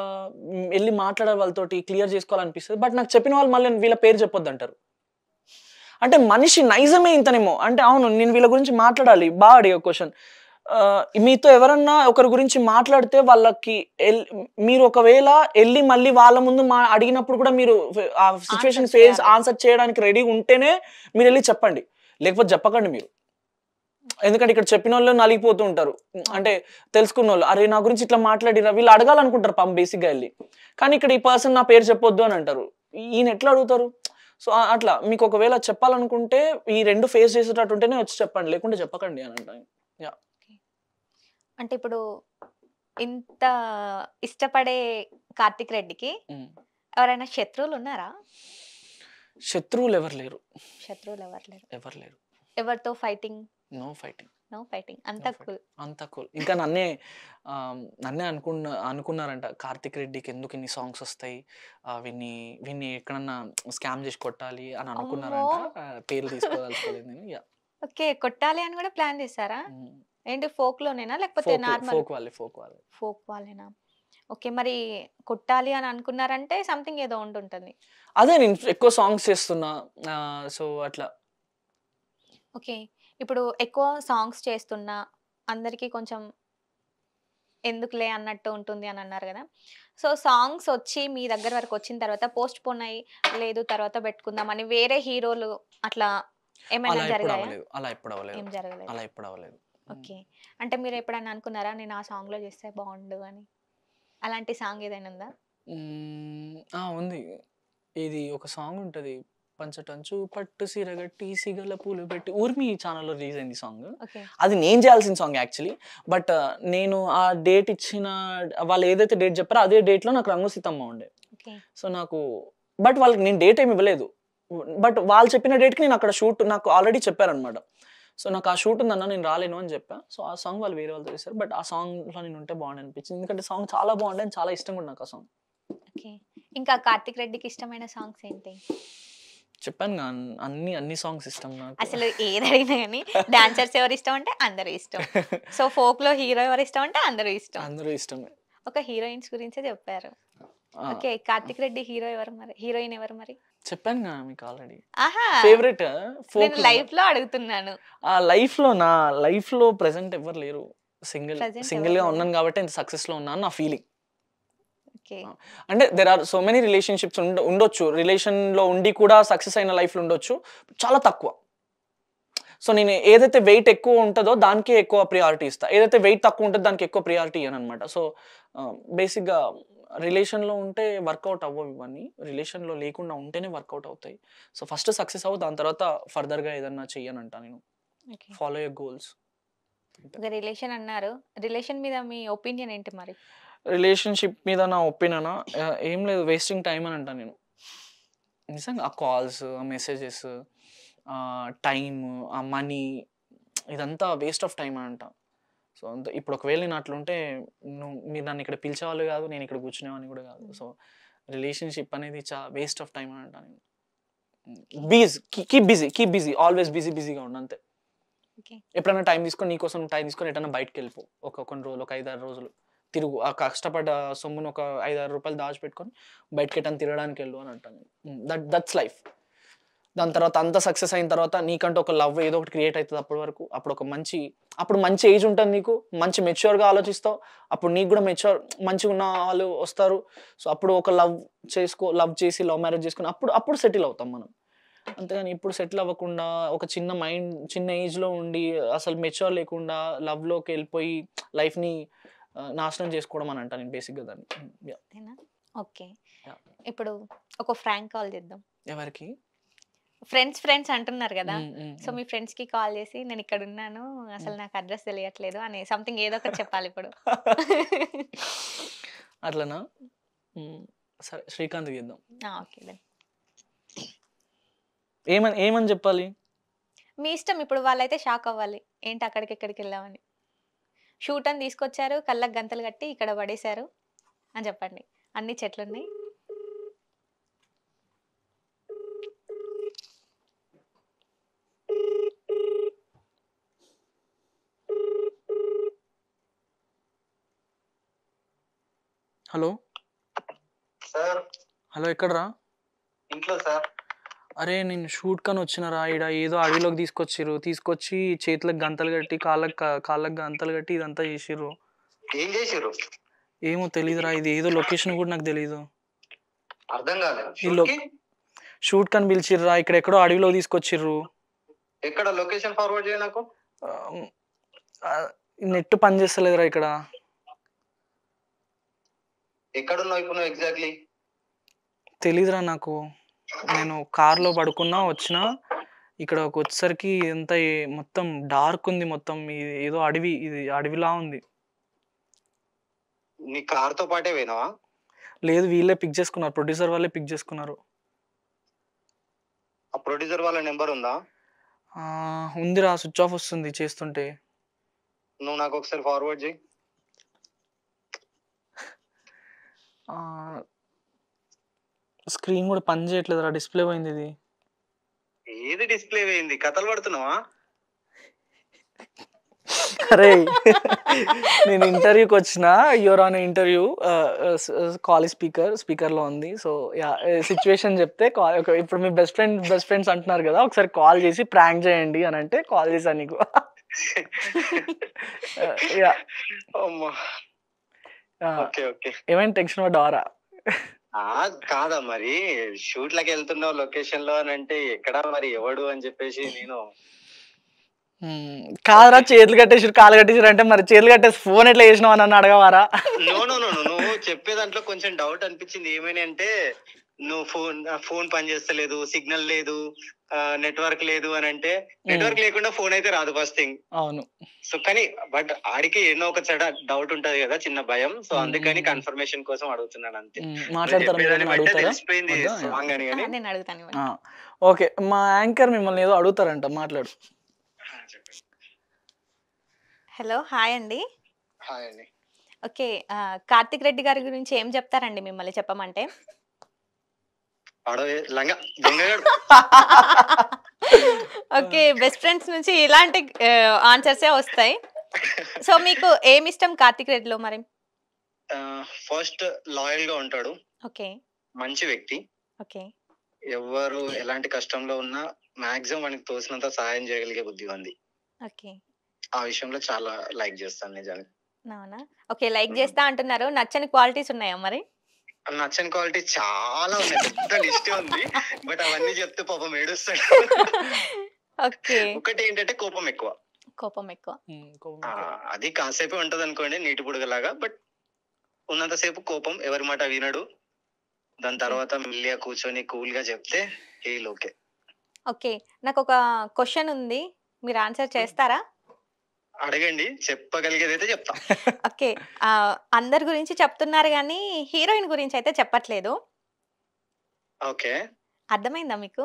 వెళ్ళి మాట్లాడాలి వాళ్ళతోటి క్లియర్ చేసుకోవాలనిపిస్తుంది? బట్ నాకు చెప్పిన వాళ్ళు మళ్ళీ వీళ్ళ పేరు చెప్పొద్దు అంటారు అంటే మనిషి నైజమే ఇంతనేమో. అంటే అవును నేను వీళ్ళ గురించి మాట్లాడాలి. బాగా అడిగే క్వశ్చన్ మీతో ఎవరన్నా ఒకరి గురించి మాట్లాడితే వాళ్ళకి మీరు ఒకవేళ వెళ్ళి మళ్ళీ వాళ్ళ ముందు మా అడిగినప్పుడు కూడా మీరు ఆ సిచ్యువేషన్ ఫేస్. ఆన్సర్ చేయడానికి రెడీ ఉంటేనే మీరు వెళ్ళి చెప్పండి. లేకపోతే చెప్పకండి మీరు. ఎందుకంటే ఇక్కడ చెప్పిన వాళ్ళు నలిగిపోతూ ఉంటారు. అంటే తెలుసుకున్న వాళ్ళు అరే నా గురించి ఇట్లా మాట్లాడిరా? వీళ్ళు అడగాలనుకుంటారు పంప్ బేసిక్గా వెళ్ళి. కానీ ఇక్కడ ఈ పర్సన్ నా పేరు చెప్పొద్దు అని అంటారు. ఈయన ఎట్లా అడుగుతారు? సో అట్లా. మీకు ఒకవేళ చెప్పాలనుకుంటే ఈ రెండు ఫేస్ చేసేటట్టు ఉంటేనే వచ్చి చెప్పండి. లేకుంటే చెప్పకండి అని అంటాను అంటే ఇప్పుడు ఇంత ఇష్టపడే కార్తిక్ రెడ్డికి. ఎవరైనా శత్రువులు ఉన్నారా? శత్రువులు ఎవరు లేరు. శత్రువులు ఎవరు లేరు? ఎవరు లేరు. ఎవరితో fighting? No fighting. No fighting. అంతా. కూల్. అంత కూల్. ఇంకా నన్నే నన్నే అనుకున్న అనుకున్నారంట కార్తిక్ రెడ్డికి ఎందుకు ఇన్ని సాంగ్స్ వస్తాయి? ఆ, వీన్ని వీన్ని ఎక్కడన్నా స్కామ్ చేసి కొట్టాలి అని అనుకున్నారంట. పేర్లు యా ఓకే కొట్టాలి అని కూడా ప్లాన్ చేశారా? ఏంటి ఫోక్ లోనేనా? లేకపోతే నార్మల్? ఫోక్ వాళ్ళే ఫోక్ వాళ్ళే. ఫోక్ వాళ్ళేనా? ఓకే మరి కొట్టాలి అని అనుకున్నారంటే సంథింగ్ ఏదో ఉండుంటుంది. అదే నేను ఎక్కువ సాంగ్స్ చేస్తున్నా సో అట్లా. ఓకే ఇప్పుడు ఎక్కువ సాంగ్స్ చేస్తున్నా అందరికీ కొంచెం ఎందుకులే అన్నట్టు ఉంటుంది అని అన్నారు కదా? సో సాంగ్స్ వచ్చి మీ దగ్గర వరకు వచ్చిన తర్వాత పోస్ట్ పోన్ అయ్యి లేదు తర్వాత పెట్టుకుందామని వేరే హీరోలు అట్లా ఏమైనా జరిగాయా? అవ్వలేదు అలా ఎప్పుడు అవ్వలేదు. ఏం జరగలేదు. అలా ఎప్పుడు అవ్వలేదు. ఓకే. అంటే మీరు ఎప్పుడైనా అనుకున్నారా నేను ఆ సాంగ్లో చేస్తే బాగుండు అని? అలాంటి సాంగ్ ఏదైనా ఉందా? ఉంది. ఇది ఒక సాంగ్ ఉంటది. పంచటంచు పట్టు సిరగట్టి సిగల పూలు పెట్టి ఊర్మి ఛానల్లో రిలీజ్ అయింది సాంగ్. అది నేను చేయాల్సిన సాంగ్ యాక్చువల్లీ. బట్ నేను ఆ డేట్ ఇచ్చిన వాళ్ళు ఏదైతే డేట్ చెప్పారో అదే డేట్లో నాకు రంగు సీతమ్మ ఉండే. సో నాకు బట్ వాళ్ళకి నేను డేట్ ఏమి ఇవ్వలేదు. బట్ వాళ్ళు చెప్పిన డేట్కి నేను అక్కడ షూట్ నాకు ఆల్రెడీ చెప్పారనమాట సో నాకు ఆ షూట్ ఉందన్న నేను రాలేను అని చెప్పా. సో ఆ సాంగ్ వాళ్ళు వేరే వాళ్ళతో చేశారు. బట్ ఆ సాంగ్లో నేను ఉంటే బాగుంది అనిపించింది. ఎందుకంటే సాంగ్ చాలా బాగుండే చాలా ఇష్టంగా ఉంది నాకు ఆ సాంగ్. ఓకే. ఇంకా కార్తిక్ రెడ్డికి ఇష్టమైన సాంగ్స్ ఏంటి? చెప్పాను అన్ని అన్ని సాంగ్స్ ఇష్టం నాకు. అసలు ఏది అడిగినా కానీ డాన్సర్స్ ఎవరు ఇష్టం అంటే అందరూ ఇష్టం. సో ఫోక్లో హీరో ఎవరు ఇష్టం అంటే అందరూ ఇష్టం. అందరూ ఇష్టమే. ఒక హీరోయిన్స్ గురించే చెప్పారు. ఓకే కార్తిక్ రెడ్డి హీరో ఎవరు మరి? హీరోయిన్ ఎవరు మరి? చెప్పాను కదా మీకు ఆల్రెడీ ఫేవరెట్ నేను లైఫ్లో అడుగుతున్నాను. ఆ లైఫ్లో నా లైఫ్లో ప్రెసెంట్ ఎవరు లేరు. సింగిల్ సింగిల్గా. ఉన్నాను కాబట్టి ఇంత సక్సెస్లో ఉన్నాను నా ఫీలింగ్ ఓకే. అంటే there are so many relationships ఉండొచ్చు. రిలేషన్లో ఉండి కూడా సక్సెస్ అయిన లైఫ్లో ఉండొచ్చు. చాలా తక్కువ. సో నేను ఏదైతే వెయిట్ ఎక్కువ ఉంటుందో దానికే ఎక్కువ ప్రియారిటీ ఇస్తా. ఏదైతే వెయిట్ తక్కువ ఉంటుందో దానికి ఎక్కువ ప్రియారిటీ ఇయ్యను అనమాట సో బేసిక్గా రిలేషన్లో ఉంటే వర్కౌట్ అవ్వవు ఇవన్నీ. రిలేషన్లో లేకుండా ఉంటేనే వర్కౌట్ అవుతాయి. సో ఫస్ట్ సక్సెస్ అవ్వు దాని తర్వాత ఫర్దర్గా ఏదన్నా చెయ్యనంట నేను. Follow your goals. ఒక రిలేషన్ అన్నారు. రిలేషన్ మీద మీ ఒపీనియన్ ఏంటి మరి? రిలేషన్షిప్ మీద నా ఒపీనియన్ ఏం లేదు వేస్టింగ్ టైం అని అంటాను నేను. నిజంగా ఆ కాల్స్ ఆ మెసేజెస్ ఆ టైం ఆ మనీ ఇదంతా వేస్ట్ ఆఫ్ టైం అని అంట. సో అంత ఇప్పుడు ఒకవేళ నేను అట్లుంటే నువ్వు మీరు నన్ను ఇక్కడ పిలిచేవాళ్ళు కాదు నేను ఇక్కడ కూర్చునేవాడిని కూడా కాదు. సో రిలేషన్షిప్ అనేది చా వేస్ట్ ఆఫ్ టైం అని అంటాను Beej keep busy keep busy always busy బిజీగా ఉండు అంతే. ఎప్పుడైనా టైం తీసుకొని నీకోసం టైం తీసుకొని ఎటైనా బయటకు వెళ్ళిపో ఒక కొన్ని రోజులు ఒక ఐదారు రోజులు. తిరుగు ఆ కష్టపడ్డ సొమ్మును ఒక ఐదారు రూపాయలు దాచిపెట్టుకొని బయటకి ఎటైనా తిరగడానికి వెళ్ళు అని అంటాను దట్ దట్స్ లైఫ్ దాని తర్వాత అంత సక్సెస్ అయిన తర్వాత నీకంటే ఒక లవ్ ఏదో ఒకటి క్రియేట్ అవుతుంది అప్పటి వరకు. అప్పుడు ఒక మంచి అప్పుడు మంచి ఏజ్ ఉంటుంది నీకు మంచి మెచ్యూర్గా ఆలోచిస్తావు అప్పుడు నీకు కూడా మెచ్యూర్ మంచిగా ఉన్న వాళ్ళు వస్తారు. సో అప్పుడు ఒక లవ్ చేసుకో లవ్ చేసి లవ్ మ్యారేజ్ చేసుకుని అప్పుడు అప్పుడు సెటిల్ అవుతాం మనం. అంతేగాని ఇప్పుడు సెటిల్ అవ్వకుండా ఒక చిన్న మైండ్ చిన్న ఏజ్లో ఉండి అసలు మెచ్యూర్ లేకుండా లవ్లోకి వెళ్ళిపోయి లైఫ్ని ఆ, నాశనం చేసుకోవడం అని అంటాను నేను బేసిక్గా దాన్ని. ఓకే. ఇప్పుడు ఒక ఫ్రాంక్ కాల్ చేద్దాం. ఎవరికి? ఫ్రెండ్స్ ఫ్రెండ్స్ అంటున్నారు కదా. సో మీ ఫ్రెండ్స్కి కాల్ చేసి నేను ఇక్కడ ఉన్నాను అసలు నాకు అడ్రస్ తెలియట్లేదు అని సంథింగ్ ఏదో ఒకటి చెప్పాలి ఇప్పుడు. అట్లనా. సరే శ్రీకాంత్ చేద్దాం. ఓకే ఏమని ఏమని చెప్పాలి? మీ ఇష్టం ఇప్పుడు వాళ్ళైతే షాక్ అవ్వాలి. ఏంటి అక్కడికి ఎక్కడికి వెళ్ళామని. షూట్ అని తీసుకొచ్చారు కళ్ళకు గంతలు కట్టి ఇక్కడ పడేశారు అని చెప్పండి. అన్ని చెట్లు హలో సార్. హలో ఎక్కడరా? ఇంట్లో సార్. అరే నేను షూట్ కని వచ్చినరా? ఈడ ఏదో అడవిలోకి తీసుకొచ్చిర్రు. తీసుకొచ్చి చేతులకు గంతలు కట్టి కాళ్ళకి కాళ్ళకి గంతలు కట్టి ఇదంతా చేసిర్రు. ఏం చేసిర్రు? ఏమో తెలీదురా ఇది ఏదో లొకేషన్ కూడా నాకు తెలీదు. అర్థం కాలేదు? షూట్ కని పిలిచిర్రా? ఇక్కడ ఎక్కడో అడవిలో తీసుకొచ్చిర్రు. ఎక్కడ లొకేషన్ ఫార్వర్డ్ చేయ నాకు. నెట్ పని చేస్తలేదురా ఇక్కడ. ఎక్కడున్నావు ఇప్పుడు నువ్వు ఎగ్జాక్ట్లీ తెలీదురా నాకు. నేను కార్లో పడుకున్నా వచ్చినా ఇక్కడ వచ్చేసరికి ఎంత మొత్తం డార్క్ ఉంది మొత్తం. ఏదో అడవి ఇది అడవిలా ఉంది. నీ కార్తో పాటే పోయినావా? లేదు వీళ్ళే పిక్ చేసుకున్నారు. ప్రొడ్యూసర్ వాళ్ళే పిక్ చేసుకున్నారు. ఆ ప్రొడ్యూసర్ వాళ్ళ నెంబర్ ఉందా? ఆ, ఉందిరా స్విచ్ ఆఫ్ వస్తుంది చేస్తుంటే. నువ్వు నాకు ఒకసారి ఫార్వర్డ్ చేయి. స్క్రీన్ కూడా పని చేయట్లేదురా డిస్ప్లే పోయింది ఇది. ఏది డిస్ప్లే అయింది కథలు పడుతున్నావా? అరే నేను ఇంటర్వ్యూకి వచ్చిన your on interview college speaker స్పీకర్లో ఉంది. సో యా సిచ్యువేషన్ చెప్తే ఇప్పుడు మీ బెస్ట్ ఫ్రెండ్ బెస్ట్ ఫ్రెండ్స్ అంటున్నారు కదా ఒకసారి కాల్ చేసి ప్రాంక్ చేయండి అని అంటే కాల్ చేశాను నీకు. యా. ఏమైనా టెన్షన్ పడ్డావారా ఆ కాదా మరి. షూట్ లకి వెళ్తున్నావు లొకేషన్లో అని అంటే ఎక్కడ మరి ఎవడు అని చెప్పేసి నేను. కాదురా చేతులు కట్టేసారు కాలు కట్టేసారు అంటే మరి చేతులు కట్టేసి ఫోన్ ఎట్లా చేసినావు అని అడగవారా? నో నో నో నువ్వు చెప్పే దాంట్లో కొంచెం డౌట్ అనిపించింది. ఏమని అంటే నువ్వు ఫోన్ ఫోన్ పని చేస్తలేదు సిగ్నల్ లేదు నెట్వర్క్ లేదు అని అంటే నెట్వర్క్ లేకుండా ఫోన్ అయితే రాదు ఫస్ట్ థింగ్ అవును. సో కానీ బట్ ఆడికి ఎన్నో ఒక చెడ డౌట్ ఉంటది కదా చిన్న భయం. సో. అందుకని కన్ఫర్మేషన్ కోసం అడుగుతున్నాను అంతే. మాట్లాడతారా ఓకే. మా యాంకర్ మిమ్మల్ని ఏదో అడుగుతారంట మాట్లాడు. హలో హాయ్ అండి. హాయ్ అండి. ఓకే కార్తిక్ రెడ్డి గారి గురించి ఏం చెప్తారండి మిమ్మల్ని చెప్పమంటే? ఓకే బెస్ట్ ఫ్రెండ్స్ నుంచి ఇలాంటి ఆన్సర్సే వస్తాయి. సో మీకు ఏమి ఇష్టం కార్తిక్ రెడ్డిలో మరి? ఫస్ట్ లాయల్గా ఉంటాడు. ఓకే. మంచి వ్యక్తి. ఓకే. ఎవరు ఎలాంటి కష్టంలో ఉన్నా మాక్సిమం మనకి తోసినంత సహాయం చేయగలిగే బుద్ధి ఉంది ఓకే. ఆ విషయంలో చాలా లైక్ చేస్తాను నిజానికి. అవునా? ఓకే లైక్ చేస్తా అంటున్నారు. నచ్చని క్వాలిటీస్ ఉన్నాయా మరి? నచ్చని క్వాలిటీ చాలా ఉన్నాయి. పెద్ద లిస్ట్ ఉంది. బట్ అవన్నీ చెప్తే పాపం ఏడుస్తాడు. ఓకే. ఒకటి ఏంటంటే కోపం ఎక్కువ. కోపం ఎక్కువ. కోపం ఆ, ఎక్కువ. అది కాసేపే ఉంటది అనుకోండి నీటి బుడగలాగా. బట్ ఉన్నంతసేపు కోపం ఎవరి మాట వినడు. దాని తర్వాత మెల్లిగా కూర్చొని కూల్గా చెప్తే ఏ ఓకే ఓకే. నాకు ఒక క్వశ్చన్ ఉంది. మీరు ఆన్సర్ చేస్తారా? అడగండి చెప్పగలిగేది అయితే చెప్తా. ఓకే. అందరి గురించి చెప్తున్నారు కానీ హీరోయిన్ గురించి అయితే చెప్పట్లేదు. ఓకే. అర్థమైందా మీకు?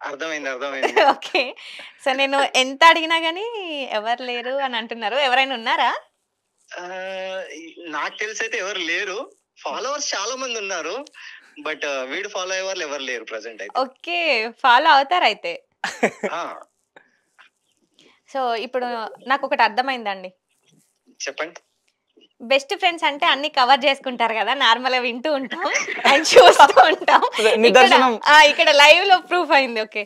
అర్థమైంది అర్థమైంది. ఓకే. సో నేను ఎంత అడిగినా కానీ ఎవరు లేరు అని అంటున్నారు. ఎవరైనా ఉన్నారా? నాకు తెలిసి అయితే ఎవరు లేరు. ఫాలోవర్స్ చాలా మంది ఉన్నారు. బట్ వీడు ఫాలో అయ్యే వాళ్ళు ఎవరు లేరు ప్రజెంట్ అయితే. ఓకే. ఫాలో అవుతారు అయితే. సో ఇప్పుడు నాకు ఒకటి అర్థమైందండి. చెప్పండి. బెస్ట్ ఫ్రెండ్స్ అంటే అన్ని కవర్ చేసుకుంటారు కదా నార్మల్గా వింటూ ఉంటాం అండ్ చూస్తూ ఉంటాం. ఇక్కడ నిదర్శనం. ఆ, ఇక్కడ లైవ్లో ప్రూఫ్ అయింది ఓకే.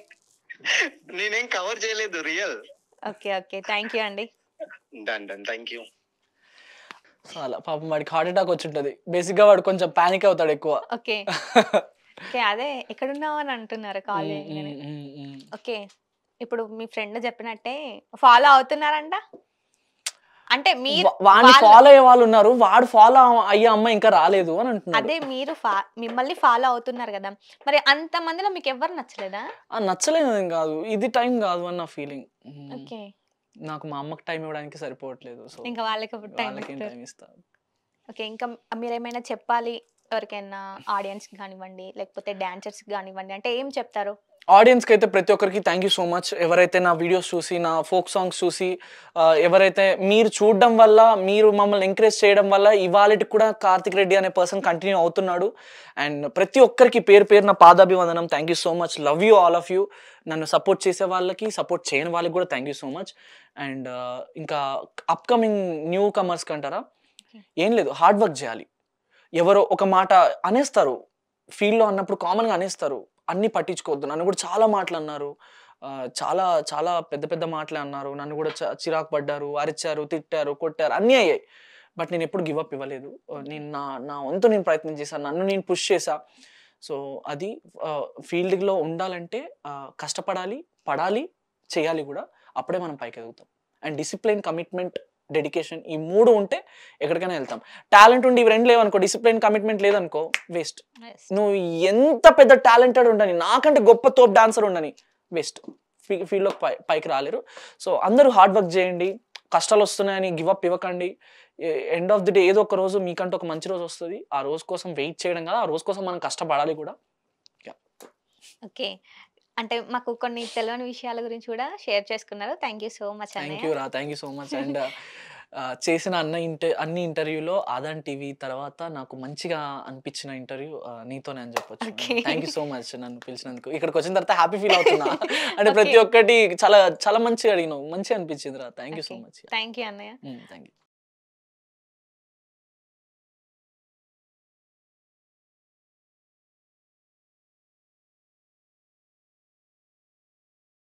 నేనేం కవర్ చేయలేదు real. Okay okay. Thank you అండి. Done done. Thank you. చాలా పాపం వాడికి హార్ట్ అటాక్ వచ్చి ఉంటది బేసిక్గా వాడు కొంచెం పానిక్ అవుతాడు ఎక్కువ. ఓకే. ఓకే అదే ఎక్కడున్నావు అని అంటున్నారు కాల్ ఉమ్, ఉమ్, ఉమ్, ఉమ్. ఓకే. ఇప్పుడు మీ ఫ్రెండ్ చెప్పినట్టే ఫాలో అవుతున్నారంట? అంటే మీరు వాడిని వాళ్ళు- ఫాలో అయ్యే వాళ్ళు ఉన్నారు వాడు ఫాలో అయ్యే అమ్మాయి ఇంకా రాలేదు అని అంటున్నాడు అదే మీరు మిమ్మల్ని ఫాలో అవుతున్నారు కదా. మరి అంత మందిలో మీకు ఎవరు నచ్చలేదా? నచ్చలేదు కాదు. ఇది టైం కాదు అని నా ఫీలింగ్ ఓకే. నాకు మా అమ్మకి టైం ఇవ్వడానికి సరిపోవట్లేదు సో ఇంకా వాళ్ళకి టైం వాళ్ళకి టైం ఇస్తా. ఓకే ఇంకా మీరు ఏమైనా చెప్పాలి ఎవరికైనా ఆడియన్స్ కానివ్వండి లేకపోతే డాన్సర్స్ కానివ్వండి అంటే ఏం చెప్తారు? ఆడియన్స్కి అయితే ప్రతి ఒక్కరికి థ్యాంక్ యూ సో మచ్ ఎవరైతే నా వీడియోస్ చూసి నా ఫోక్ సాంగ్స్ చూసి ఎవరైతే మీరు చూడడం వల్ల మీరు మమ్మల్ని ఎంకరేజ్ చేయడం వల్ల ఇవాళకి కూడా కార్తిక్ రెడ్డి అనే పర్సన్ కంటిన్యూ అవుతున్నాడు. అండ్ ప్రతి ఒక్కరికి పేరు పేరు నా పాదాభివందనం. Thank you so much love you all of you నన్ను సపోర్ట్ చేసే వాళ్ళకి సపోర్ట్ చేయని వాళ్ళకి కూడా thank you so much and ఇంకా అప్కమింగ్ న్యూ కమర్స్ కంటారా ఏం లేదు. హార్డ్ వర్క్ చేయాలి. ఎవరో ఒక మాట అనేస్తారు. ఫీల్డ్లో అన్నప్పుడు కామన్గా అనేస్తారు. అన్ని పట్టించుకోవద్దు. నన్ను కూడా చాలా మాటలు అన్నారు. చాలా చాలా పెద్ద పెద్ద మాటలే అన్నారు. నన్ను కూడా చ- చిరాకు పడ్డారు అరిచారు తిట్టారు కొట్టారు అన్నీ అయ్యాయి. బట్ నేను ఎప్పుడు గివప్ ఇవ్వలేదు. నేను నా నా వంతు నేను ప్రయత్నం చేశాను నన్ను నేను పుష్ చేశా. సో అది ఫీల్డ్లో ఉండాలంటే కష్టపడాలి పడాలి చేయాలి కూడా. అప్పుడే మనం పైకి ఎదుగుతాం అండ్ డిసిప్లిన్ కమిట్మెంట్ డెడికేషన్ ఈ మూడు ఉంటే ఎక్కడికైనా వెళ్తాం. టాలెంట్ ఉండి ఇవి రెండు లేవనుకో డిసిప్లిన్ కమిట్మెంట్ లేదనుకో వేస్ట్. నువ్వు ఎంత పెద్ద టాలెంటెడ్ ఉండని నాకంటే గొప్ప తోప్ డాన్సర్ ఉండని వేస్ట్. ఫీ ఫీల్డ్లోకి పై పైకి రాలేరు. సో అందరూ హార్డ్ వర్క్ చేయండి కష్టాలు వస్తున్నాయని గివ్ అప్ ఇవ్వకండి. ఎండ్ ఆఫ్ ది డే ఏదో ఒక రోజు మీకంటే ఒక మంచి రోజు వస్తుంది. ఆ రోజు కోసం వెయిట్ చేయడం కదా ఆ రోజు కోసం మనం కష్టపడాలి కూడా. ఓకే. అంటే మాకు కొన్ని తెలియని విషయాల గురించి కూడా షేర్ చేసుకున్నారు. Thank you so much thank you రా thank you so much. And చేసిన అన్న ఇంటర్ అన్ని ఇంటర్వ్యూలో ఆదాన్ టీవీ తర్వాత నాకు మంచిగా అనిపించిన ఇంటర్వ్యూ నీతోనే అని చెప్పొచ్చు. థ్యాంక్ యూ సో మచ్ నన్ను పిలిచినందుకు. ఇక్కడికి వచ్చిన తర్వాత హ్యాపీ ఫీల్ అవుతున్నా. అంటే ప్రతి ఒక్కటి చాలా చాలా మంచిగా అడిగినావు. మంచిగా అనిపించింది రా. Thank you so much. Thank you అన్నయ్య. Thank you.